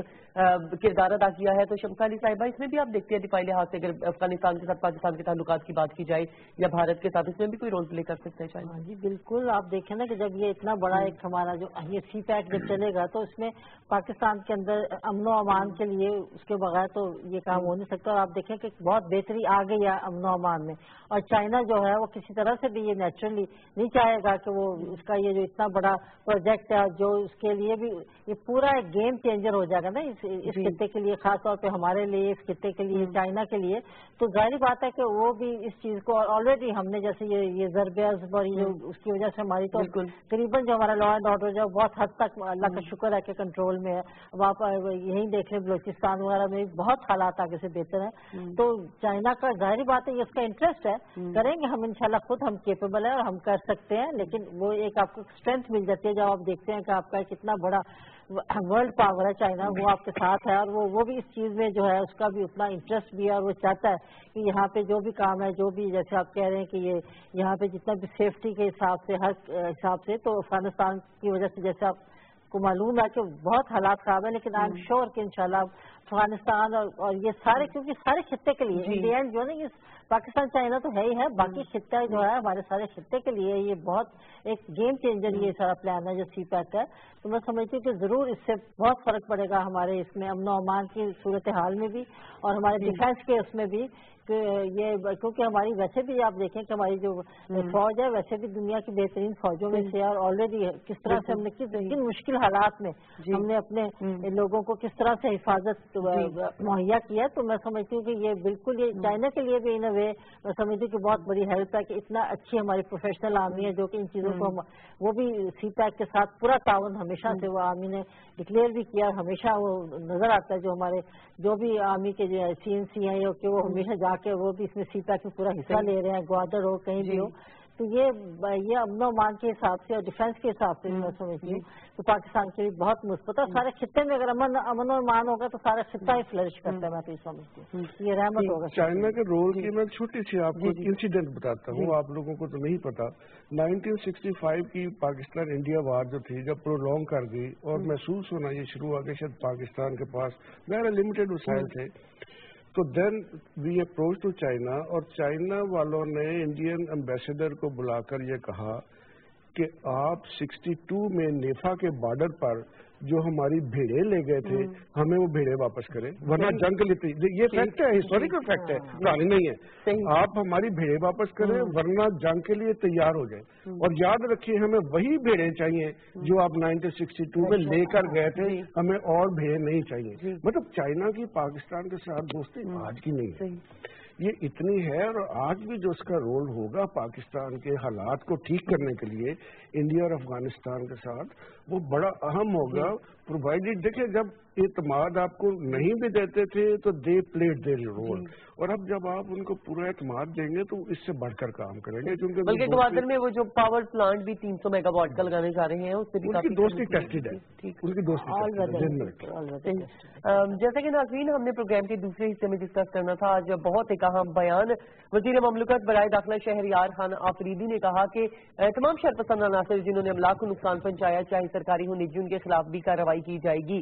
کردار ادا کیا ہے۔ تو شمسا علی صاحبہ، اس میں بھی آپ دیکھتے ہیں دفاعی لحاظ سے، اگر افغانستان کے ساتھ پاکستان کے تعلقات کی بات کی جائے یا بھارت کے ساتھ، اس میں بھی کوئی رول پلے کر سکتے ہیں چائنا؟ ہاں جی بالکل۔ آپ دیکھیں نا کہ جب یہ اتنا بڑا ایک ہمارا جو یہ سی پیک جب چلے گا، تو اس میں پاکستان کے اندر امن و امان کے لیے اس کے بغیر تو یہ کام ہو نہیں سکتا۔ اور آپ دیکھیں کہ بہت بہتری آ گئی ہے امن و امان میں۔ اور چائنا جو ہے وہ کسی طرح سے بھی یہ نیچرلی نہیں چاہے گا کہ وہ اس کا یہ جو اتنا بڑا پروجیکٹ ہے جو اس کے لیے بھی یہ پورا ایک گیم چینجر ہو جائے گا نا اس جی۔ خطے کے لیے خاص طور پہ ہمارے لیے اس خطے کے لیے چائنا کے لیے۔ تو ظاہری بات ہے کہ وہ بھی اس چیز کو آلریڈی ہم نے جیسے یہ ضرب اور اس کی وجہ سے ہماری تو قریباً جو ہمارا لا اینڈ آرڈر جو بہت حد تک اللہ کا شکر ہے کہ کنٹرول میں ہے۔ اب آپ یہیں دیکھ لیں بلوچستان وغیرہ میں بہت حالات آگے سے بہتر ہیں۔ تو چائنا کا ظاہری بات ہے یہ اس کا انٹرسٹ ہے۔ کریں گے، ہم انشاءاللہ خود ہم کیپیبل ہیں اور ہم کر سکتے ہیں، لیکن وہ ایک آپ کو اسٹرینتھ مل جاتی ہے جب آپ دیکھتے ہیں کہ آپ کا کتنا بڑا ورلڈ پاور ہے، چائنا وہ آپ کے ساتھ ہے، اور وہ وہ بھی اس چیز میں جو ہے، اس کا بھی اتنا انٹرسٹ بھی ہے اور وہ چاہتا ہے کہ یہاں پہ جو بھی کام ہے، جو بھی جیسے آپ کہہ رہے ہیں کہ یہ یہاں پہ جتنا بھی سیفٹی کے حساب سے، ہر حساب سے، تو افغانستان کی وجہ سے جیسے آپ کو معلوم ہے کہ بہت حالات خراب ہیں لیکن آئی ایم شیور کہ انشاءاللہ افغانستان اور یہ سارے کیونکہ سارے خطے کے لیے انڈیا جی۔ جو ہے نا یہ پاکستان چائنا تو ہے ہی ہے باقی خطہ جو ہے ہمارے سارے خطے کے لیے یہ بہت ایک گیم چینجر یہ سارا پلان ہے جو سی پیک ہے۔ تو میں سمجھتی ہوں کہ ضرور اس سے بہت فرق پڑے گا ہمارے اس میں امن و امان کی صورتحال میں بھی اور ہمارے ڈیفینس جی۔ کے اس میں بھی۔ کہ یہ کیونکہ ہماری ویسے بھی آپ دیکھیں کہ ہماری جو فوج ہے ویسے بھی دنیا کی بہترین فوجوں میں سے اور آلریڈی کس طرح سے ہم نے کن مشکل حالات میں جی۔ ہم نے اپنے لوگوں کو کس طرح سے حفاظت جی۔ مہیا کیا تو میں سمجھتی ہوں کہ یہ بالکل یہ چائنا کے لیے بھی ان وے میں سمجھتی ہوں کہ بہت بڑی ہیلپ ہے کہ اتنا اچھی ہماری پروفیشنل آرمی ہے جو کہ ان چیزوں کو وہ بھی سی پیک کے ساتھ پورا تعاون ہمیشہ سے وہ آرمی نے ڈکلیئر بھی کیا ہمیشہ وہ نظر آتا ہے جو ہمارے جو بھی آرمی کے سی این سی ہیں کہ وہ ہمیشہ جا کے وہ بھی اس میں سی پیک میں پورا حصہ لے رہے ہیں گوادر ہو کہیں بھی ہو۔ تو یہ یہ امن و امان کے حساب سے اور ڈیفینس کے حساب سے میں سمجھتی ہوں تو پاکستان کے لیے بہت مثبت ہے۔ سارے خطے میں اگر امن امن و امان ہوگا تو سارا خطہ ہی فلرش کرتا ہے میں تو یہ سمجھتی ہوں۔ یہ رحمت ہوگا۔ چائنا کے رول کی میں چھوٹی سی آپ کو انسیڈنٹ بتاتا ہوں آپ لوگوں کو تو نہیں پتا۔ نائنٹین سکسٹی فائیو کی پاکستان انڈیا وار جو تھی جب پرولونگ کر گئی اور محسوس ہونا یہ شروع ہوا کہ شاید پاکستان کے پاس ویرا لمیٹڈ وسائل تھے۔ تو then we approach to China اور چائنا والوں نے انڈین امبیسڈر کو بلا کر یہ کہا کہ آپ سکسٹی ٹو میں نیفا کے بارڈر پر جو ہماری بھیڑے لے گئے تھے ہمیں وہ بھیڑے واپس کریں۔ ورنہ جنگ لیے یہ فیکٹ ہے ہسٹوریکل فیکٹ ہے۔ پرانی نہیں ہے۔ آپ ہماری بھیڑے واپس کریں ورنہ جنگ کے لیے تیار ہو جائیں۔ اور یاد رکھیے ہمیں وہی بھیڑے چاہیے جو آپ نائنٹین سکسٹی ٹو میں لے کر گئے تھے ہمیں اور بھیڑے نہیں چاہیے۔ مطلب چائنا کی پاکستان کے ساتھ دوستی آج کی نہیں ہے۔ یہ اتنی ہے اور آج بھی جو اس کا رول ہوگا پاکستان کے حالات کو ٹھیک کرنے کے لیے انڈیا اور افغانستان کے ساتھ وہ بڑا اہم ہوگا۔ پرووائڈیڈ دیکھیں جب اعتماد آپ کو نہیں بھی دیتے تھے تو دے پلیٹ دے رول اور اب جب آپ ان کو پورا اعتماد دیں گے تو اس سے بڑھ کر کام کریں گے کیونکہ بلکہ گوادر میں وہ جو پاور پلانٹ بھی تین سو میگا واٹ کا لگانے جا رہے ہیں اس سے بھی دوستی ٹیسٹڈ ہے ان کی دوستی جیسا کہ ناظرین ہم نے پروگرام کے دوسرے حصے میں ڈسکس کرنا تھا آج بہت ایک اہم بیان وزیر مملکت برائے داخلہ شہریار خان آفریدی نے کہا کہ تمام شرپسند عناصر جنہوں نے املاک کو نقصان پہنچایا چاہے سرکاری ہو نجی ان کے خلاف بھی کارروائی کی جائے گی۔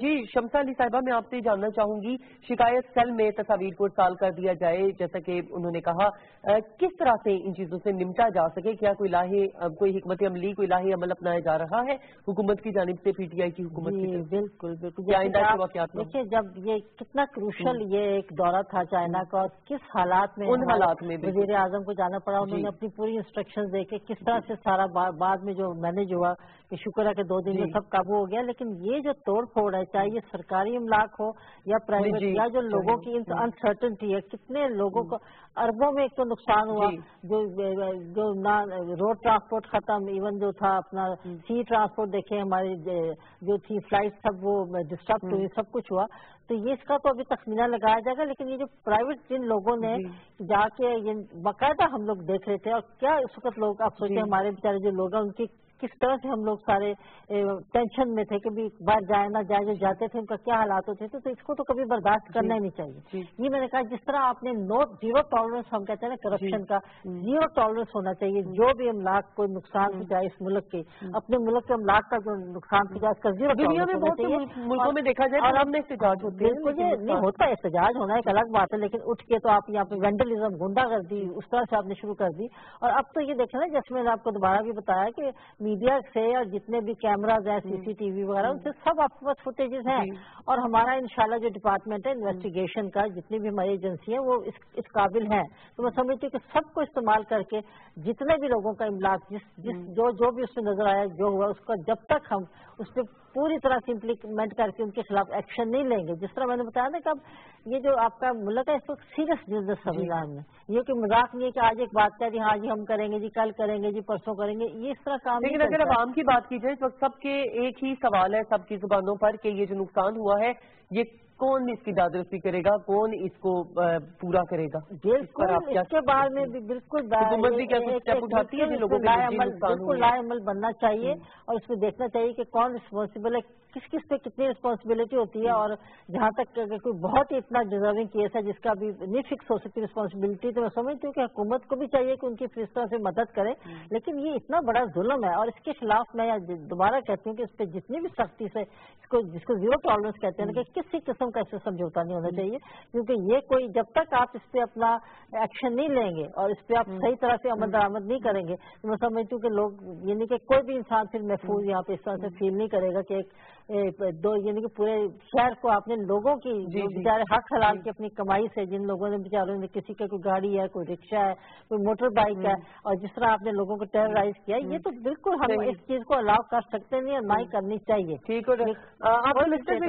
جی شمسا علی صاحبہ میں آپ سے جاننا چاہوں گی شکایت سیل میں تصاویر کو سال کر دیا جائے جیسا کہ انہوں نے کہا کس طرح سے ان چیزوں سے نمٹا جا سکے؟ کیا کوئی کوئی حکمت عملی کوئی لاہے عمل اپنایا جا رہا ہے؟ حکومت کی جانب سے پی ٹی آئی کی حکومت جی، بالکل بالکل۔ دیکھیے جب یہ کتنا کروشل یہ ایک دورہ تھا چائنا کا اور کس حالات میں ان حالات میں وزیر اعظم کو جانا پڑا انہوں نے جی۔ اپنی پوری انسٹرکشن دے کے کس طرح سے سارا بعد میں جو مینج ہوا کہ شکر ہے کہ دو دن میں جی۔ سب قابو ہو گیا لیکن یہ جو توڑ پھوڑ ہے چاہے یہ سرکاری املاک ہو یا پرائیویٹ جی۔ یا جو لوگوں کی انسرٹنٹی ہے کتنے لوگوں کو اربوں میں ایک تو نقصان ہوا۔ جو جو روڈ ٹرانسپورٹ ختم ایون جو تھا اپنا سی ٹرانسپورٹ دیکھیں ہماری جو تھی فلائٹ سب وہ ڈسٹرب ہوئی سب کچھ ہوا تو یہ اس کا تو ابھی تخمینہ لگایا جائے گا لیکن یہ جو پرائیویٹ جن لوگوں نے جا کے باقاعدہ ہم لوگ دیکھ رہے تھے اور کیا اس وقت لوگ آپ سوچیں ہمارے بیچارے جو لوگ ہیں ان کی کس طرح سے ہم لوگ سارے ٹینشن میں تھے کہ باہر جائے نہ جائے جو جاتے تھے ان کا کیا حالات ہوتے تھے تو اس کو تو کبھی برداشت کرنا ہی نہیں چاہیے۔ جی۔ یہ میں نے کہا جس طرح آپ نے نو زیرو ٹالرنس ہم کہتے ہیں نا کرپشن جی۔ کا زیرو ٹالرنس ہونا چاہیے۔ جو بھی املاک کوئی نقصان جائے اس ملک کے اپنے ملک کے املاک کا جو نقصان جائے اس کا زیرو ملکوں میں دیکھا جائے اور ہم نے احتجاج بالکل نہیں ہوتا احتجاج ہونا ایک الگ بات ہے لیکن اٹھ کے تو آپ یہاں پہ وینڈلزم گنڈا کر دی اس طرح سے آپ نے شروع کر دی۔ اور اب تو یہ دیکھیں نا جیسے میں نے آپ کو دوبارہ بھی بتایا کہ میڈیا سے اور جتنے بھی کیمراز ہیں سی سی ٹی وی وغیرہ ان سے سب آپ کے پاس فوٹیجز ہیں۔ جی۔ اور ہمارا انشاءاللہ جو ڈپارٹمنٹ ہے انویسٹیگیشن کا جتنی بھی ہماری ایجنسی ہیں وہ اس قابل ہیں۔ تو میں سمجھتی ہوں کہ سب کو استعمال کر کے جتنے بھی لوگوں کا املاک جس جس جو جو بھی اس میں نظر آیا جو ہوا اس کا جب تک ہم اس پہ پوری طرح سے امپلیمنٹ کر کے ان کے خلاف ایکشن نہیں لیں گے۔ جس طرح میں نے بتایا نا کہ اب یہ جو آپ کا ملک ہے اس وقت سیریس بزنس سنویدھان میں۔ یہ کہ مذاق نہیں ہے کہ آج ایک بات کہہ دی ہاں جی ہم کریں گے جی کل کریں گے جی پرسوں کریں گے یہ اس طرح کام لیکن اگر عوام کی بات کی جائے اس وقت سب کے ایک ہی سوال ہے سب کی زبانوں پر کہ یہ جو نقصان ہوا ہے یہ کون اس کی دادرسی کرے گا؟ کون اس کو پورا کرے گا؟ اس کے بارے میں بھی بالکل لائے عمل بننا چاہیے اور اس میں دیکھنا چاہیے کہ کون ریسپانسبل ہے کس کس پہ کتنی ریسپانسبلٹی ہوتی ہے اور جہاں تک اگر کوئی بہت ہی اتنا ڈیزرونگ کیس ہے جس کا بھی نہیں فکس ہو سکتی ریسپانسبلٹی تو میں سمجھتی ہوں کہ حکومت کو بھی چاہیے کہ ان کی اس طرح سے مدد کرے۔ لیکن یہ اتنا بڑا ظلم ہے اور اس کے خلاف میں دوبارہ کہتی ہوں کہ اس پہ جتنی بھی سختی سے اس کو جس کو زیرو ٹالرنس کہتے ہیں کہ کسی قسم کا اس سے سمجھوتا نہیں ہونا چاہیے۔ کیونکہ یہ کوئی جب تک آپ اس پہ اپنا ایکشن نہیں لیں گے اور اس پہ آپ صحیح طرح سے عمل درآمد نہیں کریں گے تو میں سمجھتی ہوں کہ لوگ یعنی کہ کوئی بھی انسان پھر محفوظ یہاں پہ اس طرح سے فیل نہیں کرے گا کہ ایک دو یعنی کہ پورے شہر کو اپنے لوگوں کی جی، جی۔ بیچارے حق حلال کی اپنی کمائی سے جن لوگوں نے بیچاروں نے کسی کا کوئی گاڑی ہے کوئی رکشا ہے کوئی موٹر بائک ہے اور جس طرح آپ نے لوگوں کو ٹیررائز کیا یہ تو بالکل ہم اس چیز کو الاؤ کر سکتے نہیں اور نہ ہی کرنی چاہیے۔ ٹھیک آپ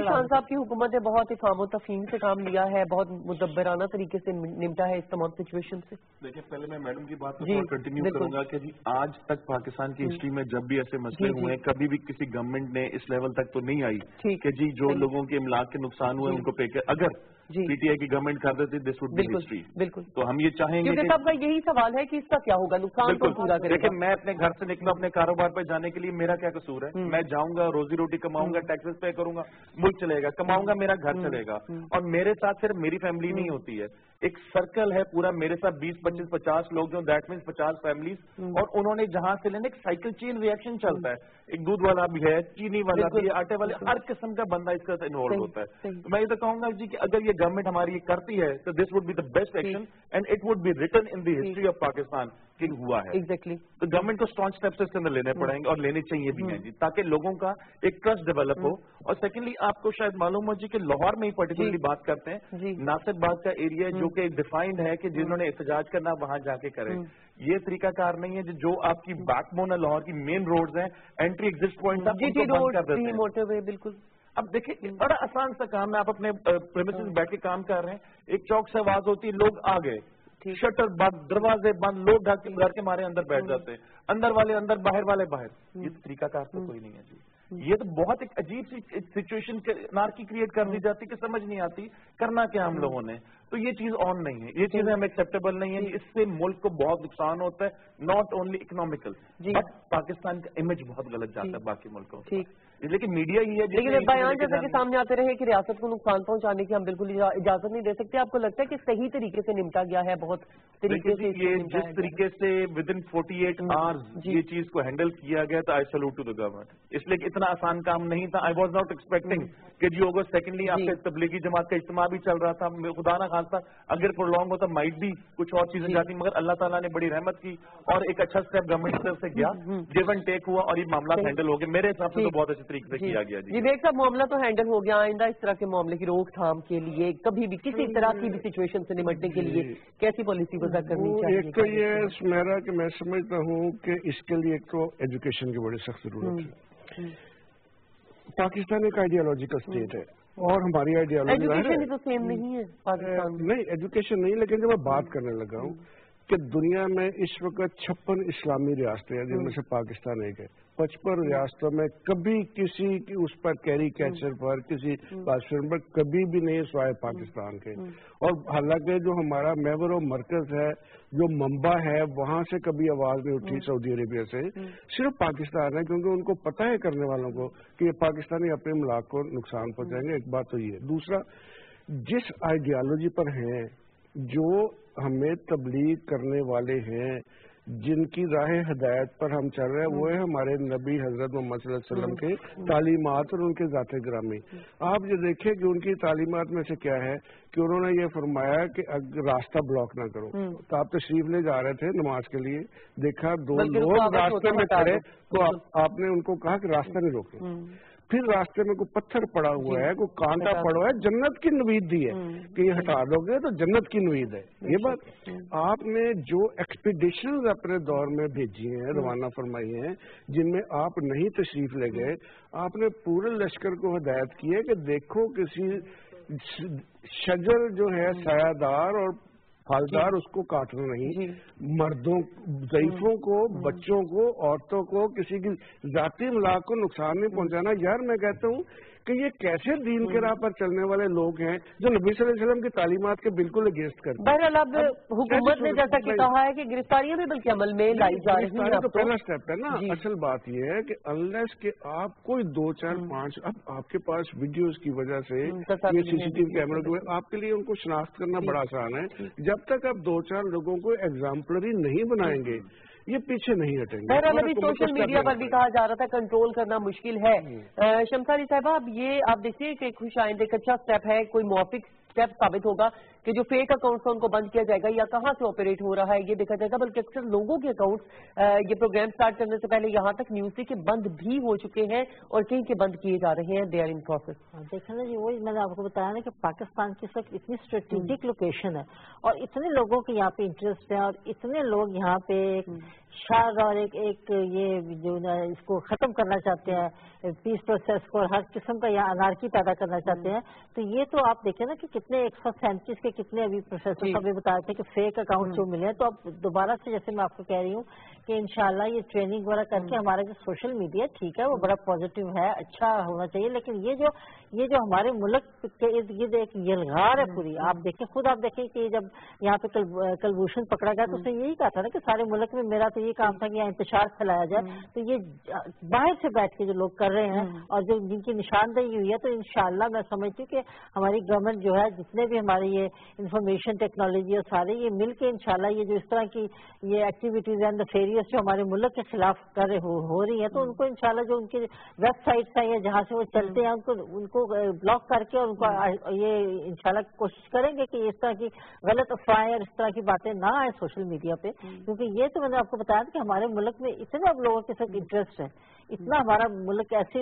خان صاحب کی حکومت نے بہت افام و تفہیم سے کام لیا ہے بہت مدبرانہ طریقے سے نمٹا ہے اس تمام سچویشن سے۔ دیکھیں پہلے میں میڈم کی بات کنٹینیو کروں گا کہ جی آج تک پاکستان کی ہسٹری میں جب بھی ایسے مسئلے ہوئے ہیں کبھی بھی کسی گورنمنٹ نے اس لیول تک تو نہیں آئی کہ جی جو لوگوں کے املاک کے نقصان ہوئے ان کو پے کر اگر جی۔ پی ٹی آئی کی گورنمنٹ کر دیتے دس وڈ ہسٹری بالکل تو ہم یہ چاہیں گے سب کا یہی سوال ہے کہ اس کا کیا ہوگا؟ نقصان پورا لیکن میں اپنے گھر سے نکلوں اپنے کاروبار پہ جانے کے لیے میرا کیا قصور ہے؟ میں جاؤں گا روزی روٹی کماؤں گا ٹیکسز پے کروں گا ملک چلے گا کماؤں گا میرا گھر چلے گا۔ اور میرے ساتھ صرف میری فیملی نہیں ہوتی ہے۔ ایک سرکل ہے پورا میرے ساتھ بیس پچیس پچاس لوگ جو دیٹ مینس پچاس فیملیز اور انہوں نے جہاں سے لینے ایک سائیکل چین ریئیکشن چلتا ہے۔ ایک دودھ والا بھی ہے چینی والا بھی آٹے والے ہر قسم کا بندہ اس کا انوالو ہوتا ہے۔ میں یہ تو کہوں گا جی کہ اگر یہ گورنمنٹ ہماری یہ کرتی ہے تو this would be the best action and it would be written in the history of Pakistan کہ ہوا ہے تو گورنمنٹ کو اسٹرانگ اسٹیپس اس کے اندر لینے پڑیں گے اور لینے چاہیے بھی ہیں جی تاکہ لوگوں کا ایک ٹرسٹ ڈیولپ ہو اور سیکنڈلی آپ کو شاید معلوم ہو جی کہ لاہور میں ہی پرٹیکولرلی بات کرتے ہیں ناصر باغ کا ایریا جو کہ ڈیفائنڈ ہے کہ جنہوں نے احتجاج کرنا وہاں جا کے کرے یہ طریقہ کار نہیں ہے جو آپ کی بیک بون ہے لاہور کی مین روڈز ہیں انٹری ایگزٹ پوائنٹ بالکل اب دیکھیں بڑا آسان سا کام ہے آپ اپنے بیٹھ کے کام کر رہے ہیں ایک چوک سے آواز ہوتی ہے لوگ آ گئے شٹر بند دروازے بند لوگ گھر کے مارے اندر بیٹھ جاتے۔ ہیں اندر والے اندر باہر والے باہر۔ یہ طریقہ کار تو کوئی نہیں ہے جی۔ یہ تو بہت ایک عجیب سی سچویشن نارکی کریٹ کر دی جاتی کہ سمجھ نہیں آتی کرنا کیا ہم لوگوں نے۔ تو یہ چیز آن نہیں ہے۔ یہ چیزیں ہمیں ایکسیپٹیبل نہیں ہے اس سے ملک کو بہت نقصان ہوتا ہے۔ Not only economical but Pakistan کا امیج بہت غلط جاتا ہے باقی ملکوں لیکن میڈیا ہی ہے لیکن بیان جیسا کہ سامنے آتے رہے کہ ریاست کو نقصان پہنچانے کی ہم بالکل اجازت نہیں دے سکتے آپ کو لگتا ہے کہ صحیح طریقے سے نمٹا گیا ہے بہت طریقے سے یہ جس طریقے سے within forty eight hours یہ چیز کو ہینڈل کیا گیا تو I salute to the government اس لیے اتنا آسان کام نہیں تھا۔ آئی واز ناٹ ایکسپیکٹنگ کہ جی ہوگا سیکنڈلی آپ کے تبلیغی جماعت کا اجتماع بھی چل رہا تھا۔ خدا نہ خاصا اگر پر لانگ ہوتا مائٹ بھی کچھ اور چیزیں جاتی مگر اللہ تعالیٰ نے بڑی رحمت کی اور ایک اچھا اسٹیپ گورنمنٹ کی طرف سے گیا۔ گیو اینڈ ٹیک ہوا اور یہ معاملہ ہینڈل ہو گیا میرے حساب سے تو بہت اچھے طریقے سے کیا گیا؟ جی۔ بیگ صاحب معاملہ تو ہینڈل ہو گیا آئندہ اس طرح کے معاملے کی روک تھام کے لیے کبھی بھی کسی طرح کی بھی سچویشن سے نمٹنے کے لیے کیسی پالیسی وضع کرنی چاہیے؟ ایک تو یہ میرا کہ میں سمجھتا ہوں کہ اس کے لیے ایک تو ایجوکیشن کی بڑی سخت ضرورت ہے۔ پاکستان ایک آئیڈیالوجیکل اسٹیٹ ہے اور ہماری آئیڈیالوجی تو سیم نہیں ہے نہیں ایجوکیشن نہیں لیکن جب میں بات کرنے لگا ہوں۔ کہ دنیا میں اس وقت چھپن اسلامی ریاستیں ہیں، جن میں سے پاکستان ایک ہے۔ پچپن ریاستوں میں کبھی کسی کی اس پر کیری کیچر پر، کسی پاسپورٹ پر کبھی بھی نہیں، سوائے پاکستان کے۔ اور حالانکہ جو ہمارا میور و مرکز ہے، جو ممبا ہے، وہاں سے کبھی آواز نہیں اٹھی سعودی عربیہ سے۔ صرف پاکستان ہے، کیونکہ ان کو پتہ ہے کرنے والوں کو کہ یہ پاکستانی اپنے ملاق کو نقصان پہنچائیں گے۔ ایک بات تو یہ دوسرا، جس آئیڈیالوجی پر ہیں، جو ہمیں تبلیغ کرنے والے ہیں جن کی راہ ہدایت پر ہم چل رہے ہیں وہ ہے ہمارے نبی حضرت محمد صلی اللہ علیہ وسلم کے تعلیمات اور ان کے ذات گرامی۔ آپ یہ دیکھیں کہ ان کی تعلیمات میں سے کیا ہے کہ انہوں نے یہ فرمایا کہ راستہ بلاک نہ کرو۔ تو آپ تشریف لے جا رہے تھے نماز کے لیے۔ دیکھا دو لوگ راستے میں کھڑے تو آپ نے ان کو کہا کہ راستہ نہیں روکے پھر راستے میں کوئی پتھر پڑا ہوا ہے کوئی کانٹا پڑا ہوا ہے جنت کی نوید دی ہے کہ یہ ہٹا دو گے تو جنت کی نوید ہے۔ یہ بات آپ نے جو ایکسپیڈیشن اپنے دور میں بھیجی ہیں روانہ فرمائی ہیں جن میں آپ نہیں تشریف لے گئے آپ نے پورے لشکر کو ہدایت کی ہے کہ دیکھو کسی شجر جو ہے سایہ دار اور پھلدار اس کو کاٹنا نہیں۔ جی۔ مردوں ضعیفوں کو بچوں کو عورتوں کو کسی کی ذاتی ملاق کو نقصان نہیں پہنچانا۔ یار میں کہتا ہوں کہ یہ کیسے دین کے راہ پر چلنے والے لوگ ہیں جو نبی صلی اللہ علیہ وسلم کی تعلیمات کے بالکل اگینسٹ کرتے بہرحال اب حکومت نے جیسا کہ کہا ہے کہ گرفتاریاں بھی بلکہ عمل میں لائی جا رہی ہیں تو پہلا اسٹیپ ہے نا۔ جی۔ اصل بات یہ ہے کہ انلیس کہ آپ کوئی دو چار پانچ اب آپ کے پاس ویڈیوز کی وجہ سے یہ سی سی ٹی وی کیمرے ہوئے آپ کے لیے ان کو شناخت کرنا جی۔ بڑا آسان ہے۔ جب تک آپ دو چار لوگوں کو ایگزامپلری نہیں بنائیں گے یہ پیچھے نہیں ہٹیں گے۔ بہرحال ابھی سوشل میڈیا پر بھی کہا جا رہا تھا کنٹرول کرنا مشکل ہے۔ شمساری صاحبہ اب یہ آپ دیکھیے کہ خوش آئندے ایک اچھا اسٹیپ ہے کوئی موافق اسٹیپ ثابت ہوگا۔ کہ جو فیک اکاؤنٹس ہیں ان کو بند کیا جائے گا یا کہاں سے آپریٹ ہو رہا ہے یہ دیکھا جائے گا۔ بلکہ اکثر لوگوں کے اکاؤنٹس یہ پروگرام سٹارٹ کرنے سے پہلے یہاں تک نیوز کے بند بھی ہو چکے ہیں اور کہیں کے بند کیے جا رہے ہیں دے آر ان پروسیس دیکھیں نا جی وہی میں نے آپ کو بتایا نا کہ پاکستان کی سب اتنی اسٹریٹجک لوکیشن ہے اور اتنے لوگوں کے یہاں پہ انٹرسٹ ہے اور اتنے لوگ یہاں پہ شاد اور ایک ایک یہ جو اس کو ختم کرنا چاہتے ہیں پیس پروسیس کو اور ہر قسم کا یہاں انارکی پیدا کرنا چاہتے ہیں۔ تو یہ تو آپ دیکھیں نا کہ کتنے ایک سو سینتیس کے کتنے ابھی پروفیسر صاحب بھی بتایا تھے کہ فیک اکاؤنٹ جو ملے ہیں تو اب دوبارہ سے جیسے میں آپ کو کہہ رہی ہوں کہ انشاءاللہ یہ ٹریننگ وغیرہ کر کے ہمارا جو سوشل میڈیا ٹھیک ہے وہ بڑا پازیٹیو ہے اچھا ہونا چاہیے لیکن یہ جو یہ جو ہمارے ملک کے ارد گرد ایک یلغار ہے پوری۔ آپ دیکھیں خود آپ دیکھیں کہ جب یہاں پہ کلبھوشن پکڑا گیا تو اس نے یہی کہا تھا نا کہ سارے ملک میں میرا تو یہ کام تھا کہ یہاں انتشار پھیلایا جائے۔ تو یہ باہر سے بیٹھ کے جو لوگ کر رہے ہیں اور جو جن کی نشاندہی ہوئی ہے تو انشاءاللہ میں سمجھتی ہوں کہ ہماری گورنمنٹ جو ہے جتنے بھی ہمارے یہ انفارمیشن ٹیکنالوجی اور سارے یہ مل کے انشاءاللہ یہ جو اس طرح کی یہ ایکٹیویٹیز اینڈ فیریس جو ہمارے ملک کے خلاف کر ہو رہی ہیں تو ان کو انشاءاللہ جو ان کی ویب سائٹس ہیں یا جہاں سے وہ چلتے ہیں ان کو ان کو بلاک کر کے اور ان کو یہ انشاءاللہ کوشش کریں گے کہ اس طرح کی غلط افواہیں اور اس طرح کی باتیں نہ آئیں سوشل میڈیا پہ۔ کیونکہ یہ تو میں نے آپ کو بتایا کہ ہمارے ملک میں اتنے لوگوں کے ساتھ انٹرسٹ ہے اتنا ہمارا ملک ایسے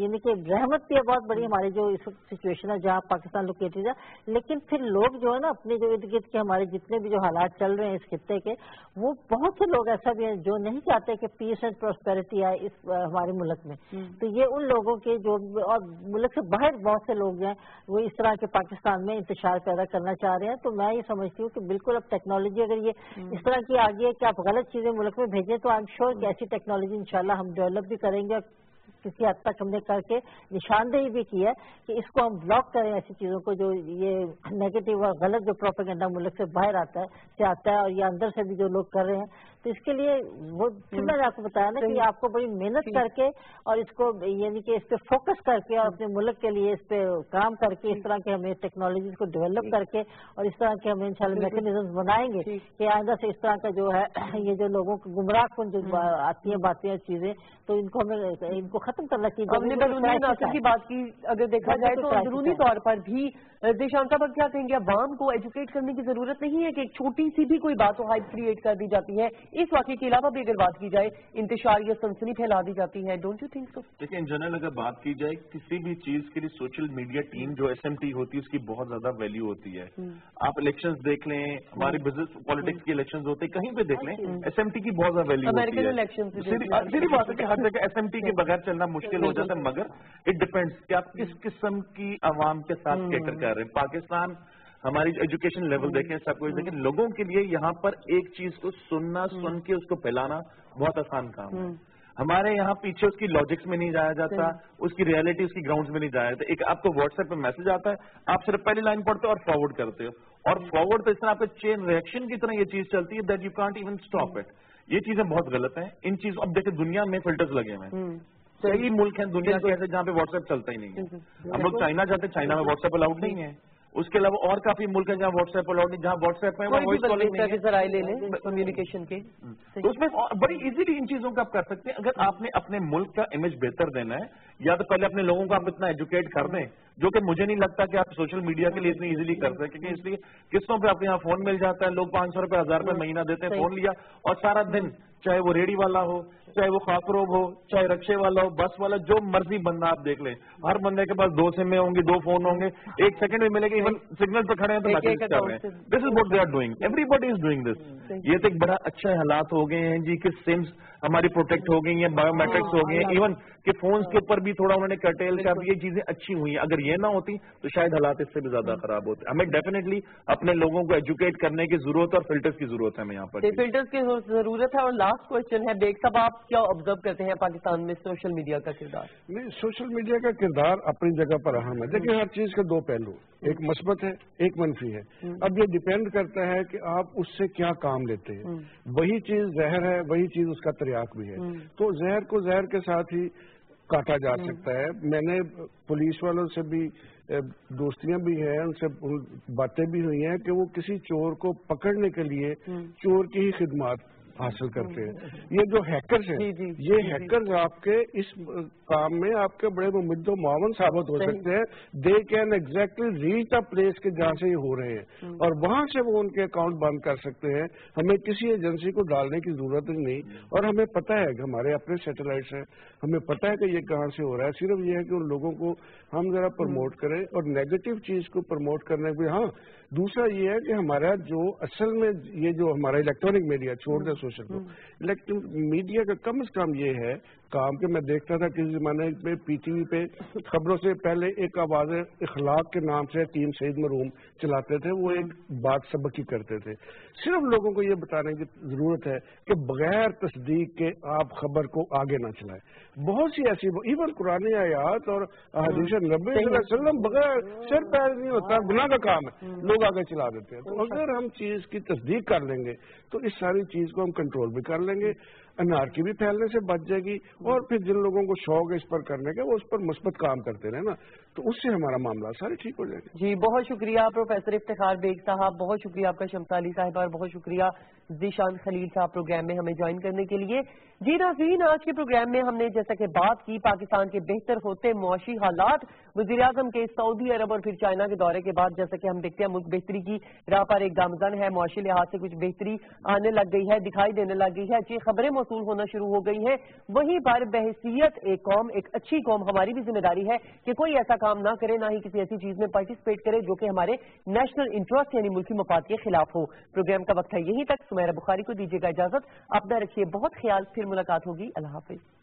یعنی کہ رحمت بھی ہے بہت بڑی ہماری جو اس وقت سچویشن ہے جہاں پاکستان لوکیٹڈ ہے۔ لیکن پھر لوگ جو ہے نا اپنے جو ارد گرد کے ہمارے جتنے بھی جو حالات چل رہے ہیں اس خطے کے وہ بہت سے لوگ ایسا بھی ہیں جو نہیں چاہتے کہ پیس اینڈ پراسپیرٹی آئے اس ہمارے ملک میں۔ تو یہ ان لوگوں کے جو اور ملک سے باہر بہت سے لوگ ہیں وہ اس طرح کے پاکستان میں انتشار پیدا کرنا چاہ رہے ہیں۔ تو میں یہ سمجھتی ہوں کہ بالکل اب ٹیکنالوجی اگر یہ اس طرح کی آگے ہے کہ آپ غلط چیزیں ملک میں بھیجیں تو آئی ایم شیور کہ ایسی ٹیکنالوجی انشاءاللہ ہم ڈیولپ بھی کریں گے کسی حد تک ہم نے کر کے نشاندہی بھی کی ہے کہ اس کو ہم بلاک کریں ایسی چیزوں کو جو یہ نیگیٹو اور غلط جو پروپیگنڈا ملک سے باہر آتا ہے، سے آتا ہے اور یہ اندر سے بھی جو لوگ کر رہے ہیں تو اس کے لیے وہ پھر میں نے آپ کو بتایا نا کہ آپ کو بڑی محنت کر کے اور اس کو یعنی کہ اس پہ فوکس کر کے اور اپنے ملک کے لیے اس پہ کام کر کے اس طرح کے ہمیں ٹیکنالوجیز کو ڈیولپ کر کے اور اس طرح کے ہم ان شاء اللہ میکنیزم بنائیں گے کہ آئندہ سے اس طرح کا جو ہے یہ جو لوگوں کو گمراہ کن جو آتی ہیں باتیں چیزیں تو ان کو ہمیں ان کو ختم کرنا چاہیے۔ کی بات کی اگر دیکھا جائے تو اندرونی طور پر بھی دیشانتا پر کیا کہیں گے؟ عوام کو ایجوکیٹ کرنے کی ضرورت نہیں ہے کہ ایک چھوٹی سی بھی کوئی بات ہائپ کریٹ کر دی جاتی ہے؟ اس واقعے کے علاوہ بھی اگر بات کی جائے انتشار یا سنسنی پھیلا دی جاتی ہے ڈونٹ یو تھنک سو دیکھیں ان جنرل اگر بات کی جائے کسی بھی چیز کے لیے سوشل میڈیا ٹیم جو ایس ایم ٹی ہوتی ہے اس کی بہت زیادہ ویلیو ہوتی ہے۔ آپ الیکشن دیکھ لیں ہمارے بزنس پالیٹکس کے الیکشن ہوتے ہیں کہیں پہ دیکھ لیں ایس ایم ٹی کی بہت زیادہ ویلیو ہوتی ہے۔ بات ہے کہ ہر جگہ ایس ایم ٹی کے بغیر چلنا مشکل ہو جاتا ہے مگر اٹ ڈپینڈس کہ آپ کس قسم کی عوام کے ساتھ کیٹر کر رہے ہیں۔ پاکستان ہماری ایجوکیشن لیول دیکھیں سب کچھ دیکھیں لوگوں کے لیے یہاں پر ایک چیز کو سننا سن کے اس کو پھیلانا بہت آسان کام ہے۔ ہمارے یہاں پیچھے اس کی لاجکس میں نہیں جایا جاتا اس کی ریالٹی اس کی گراؤنڈ میں نہیں جایا جاتا۔ ایک آپ کو واٹس ایپ پہ میسج آتا ہے آپ صرف پہلی لائن پڑھتے ہو اور فارورڈ کرتے ہو۔ اور فارورڈ تو اس طرح پہ چین ریئیکشن کی طرح یہ چیز چلتی ہے that you can't even stop it یہ چیزیں بہت غلط ہیں۔ ان چیزوں اب دیکھیں دنیا میں فلٹرز لگے ہوئے ہیں۔ کئی ملک ہیں دنیا کے ایسے جہاں پہ واٹس ایپ چلتا ہی نہیں ہے۔ ہم لوگ چائنا جاتے ہیں چائنا میں واٹس ایپ الاؤڈ نہیں ہے۔ اس کے علاوہ اور کافی ملک ہیں جہاں واٹس ایپ الاؤڈ نہیں جہاں واٹس ایپ ہے۔ کمیونیکیشن کے۔ اس میں بڑی ایزیلی ان چیزوں کا آپ کر سکتے ہیں۔ اگر آپ نے اپنے ملک کا امیج بہتر دینا ہے یا تو پہلے اپنے لوگوں کو آپ اتنا ایجوکیٹ کر دیں۔ جو کہ مجھے نہیں لگتا کہ آپ سوشل میڈیا کے لیے اتنی ایزیلی کر سکیں کیونکہ اس لیے قسطوں پہ آپ کے یہاں فون مل جاتا ہے لوگ پانچ سو روپے ہزار روپے مہینہ دیتے ہیں فون لیا اور سارا دن چاہے وہ ریڈی والا ہو چاہے وہ خاکروب ہو چاہے رکشے والا ہو بس والا جو مرضی بندہ آپ دیکھ لیں ہر بندے کے پاس دو سمیں ہوں گے دو فون ہوں گے ایک سیکنڈ میں ملے گا ایون سگنل پہ کھڑے ہیں تو میسج کر رہے ہیں۔ This is what they are doing everybody is doing this یہ تو ایک بڑا اچھا حالات ہو گئے ہیں جی کہ سمس ہماری پروٹیکٹ ہو گئی ہیں بایو میٹرکس ہو گئی ہیں ایون کہ فونس کے اوپر بھی تھوڑا انہوں نے کرٹیل کر یہ چیزیں اچھی ہوئی ہیں۔ اگر یہ نہ ہوتی تو شاید حالات اس سے بھی زیادہ خراب ہوتے۔ ہمیں ڈیفینیٹلی اپنے لوگوں کو ایجوکیٹ کرنے کی ضرورت اور فلٹرز کی ضرورت ہے ہمیں یہاں پر۔ فلٹرز کی ضرورت ہے اور لاسٹ کوشچن ہے بیگ صاحب آپ کیا آبزرو کرتے ہیں پاکستان میں سوشل میڈیا کا کردار؟ نہیں سوشل میڈیا کا کردار اپنی جگہ پر اہم ہے۔ دیکھیں ہر چیز کے دو پہلو۔ ایک مثبت ہے ایک منفی ہے۔ اب یہ ڈپینڈ کرتا ہے کہ آپ اس سے کیا کام لیتے ہیں۔ وہی چیز زہر ہے وہی چیز اس کا تریاق بھی ہے۔ تو زہر کو زہر کے ساتھ ہی کاٹا جا سکتا ہے۔ میں نے پولیس والوں سے بھی دوستیاں بھی ہیں ان سے باتیں بھی ہوئی ہیں کہ وہ کسی چور کو پکڑنے کے لیے چور کی ہی خدمات حاصل کرتے ہیں۔ یہ جو ہیکرز ہیں جی، جی، یہ ہیکرز جی، آپ کے اس کام میں آپ کے بڑے ممد و معاون ثابت ہو سکتے ہیں۔ They can exactly reach the place کے جہاں سے یہ ہو رہے ہیں۔ اور وہاں سے وہ ان کے اکاؤنٹ بند کر سکتے ہیں۔ ہمیں کسی ایجنسی کو ڈالنے کی ضرورت نہیں۔ اور ہمیں پتہ ہے کہ ہمارے اپنے سیٹلائٹس ہیں۔ ہمیں پتہ ہے کہ یہ کہاں سے ہو رہا ہے۔ صرف یہ ہے کہ ان لوگوں کو ہم ذرا پروموٹ کریں اور نیگیٹو چیز کو پروموٹ کرنے کے ہاں دوسرا یہ ہے کہ ہمارا جو اصل میں یہ جو ہمارا الیکٹرانک میڈیا چھوڑ دیں سوشل کو الیکٹرانک میڈیا کا کم از کم یہ ہے کام کہ میں دیکھتا تھا کسی زمانے میں پی ٹی وی پہ خبروں سے پہلے ایک آواز اخلاق کے نام سے ٹیم سعید مروم چلاتے تھے، وہ ایک بات سبق ہی کرتے تھے۔ صرف لوگوں کو یہ بتانے کی ضرورت ہے کہ بغیر تصدیق کے آپ خبر کو آگے نہ چلائیں۔ بہت سی ایسی ایون قرآن آیات اور حدیث نبی صلی اللہ علیہ وسلم بغیر سر پیر نہیں ہوتا، گناہ کا کام ہے۔ لوگ آگے چلا دیتے ہیں۔ تو اگر ہم چیز کی تصدیق کر لیں گے، تو اس ساری چیز کو ہم کنٹرول بھی کر لیں گے۔ انارکی بھی پھیلنے سے بچ جائے گی اور پھر جن لوگوں کو شوق ہے اس پر کرنے کا، وہ اس پر مثبت کام کرتے رہے نا تو اس سے ہمارا معاملہ سارے ٹھیک ہو جائے گا۔ جی بہت شکریہ پروفیسر افتخار بیگ صاحب، بہت شکریہ آپ کا شمسالی صاحب، اور بہت شکریہ ذیشان خلیل صاحب پروگرام میں ہمیں جوائن کرنے کے لیے۔ جی ناظرین، آج کے پروگرام میں ہم نے جیسا کہ بات کی، پاکستان کے بہتر ہوتے معاشی حالات، وزیر اعظم کے سعودی عرب اور پھر چائنا کے دورے کے بعد جیسا کہ ہم دیکھتے ہیں، ملک بہتری کی راہ پر ایک گامزن ہے۔ معاشی لحاظ سے کچھ بہتری آنے لگ گئی ہے، دکھائی دینے لگ گئی ہے۔ اچھی خبریں موصول ہونا شروع ہو گئی ہیں۔ وہیں پر بحثیت ایک قوم، ایک اچھی قوم ہماری بھی ذمہ داری ہے کہ کوئی ایسا کام نہ کرے، نہ ہی کسی ایسی چیز میں پارٹیسپیٹ کرے جو کہ ہمارے نیشنل انٹرسٹ یعنی ملکی مفاد کے خلاف ہو۔ پروگرام کا وقت ہے یہی تک۔ سمیرا بخاری کو دیجیے گا اجازت۔ اپنا رکھیے، بہت خیال۔ پھر ملاقات ہوگی۔ اللہ حافظ۔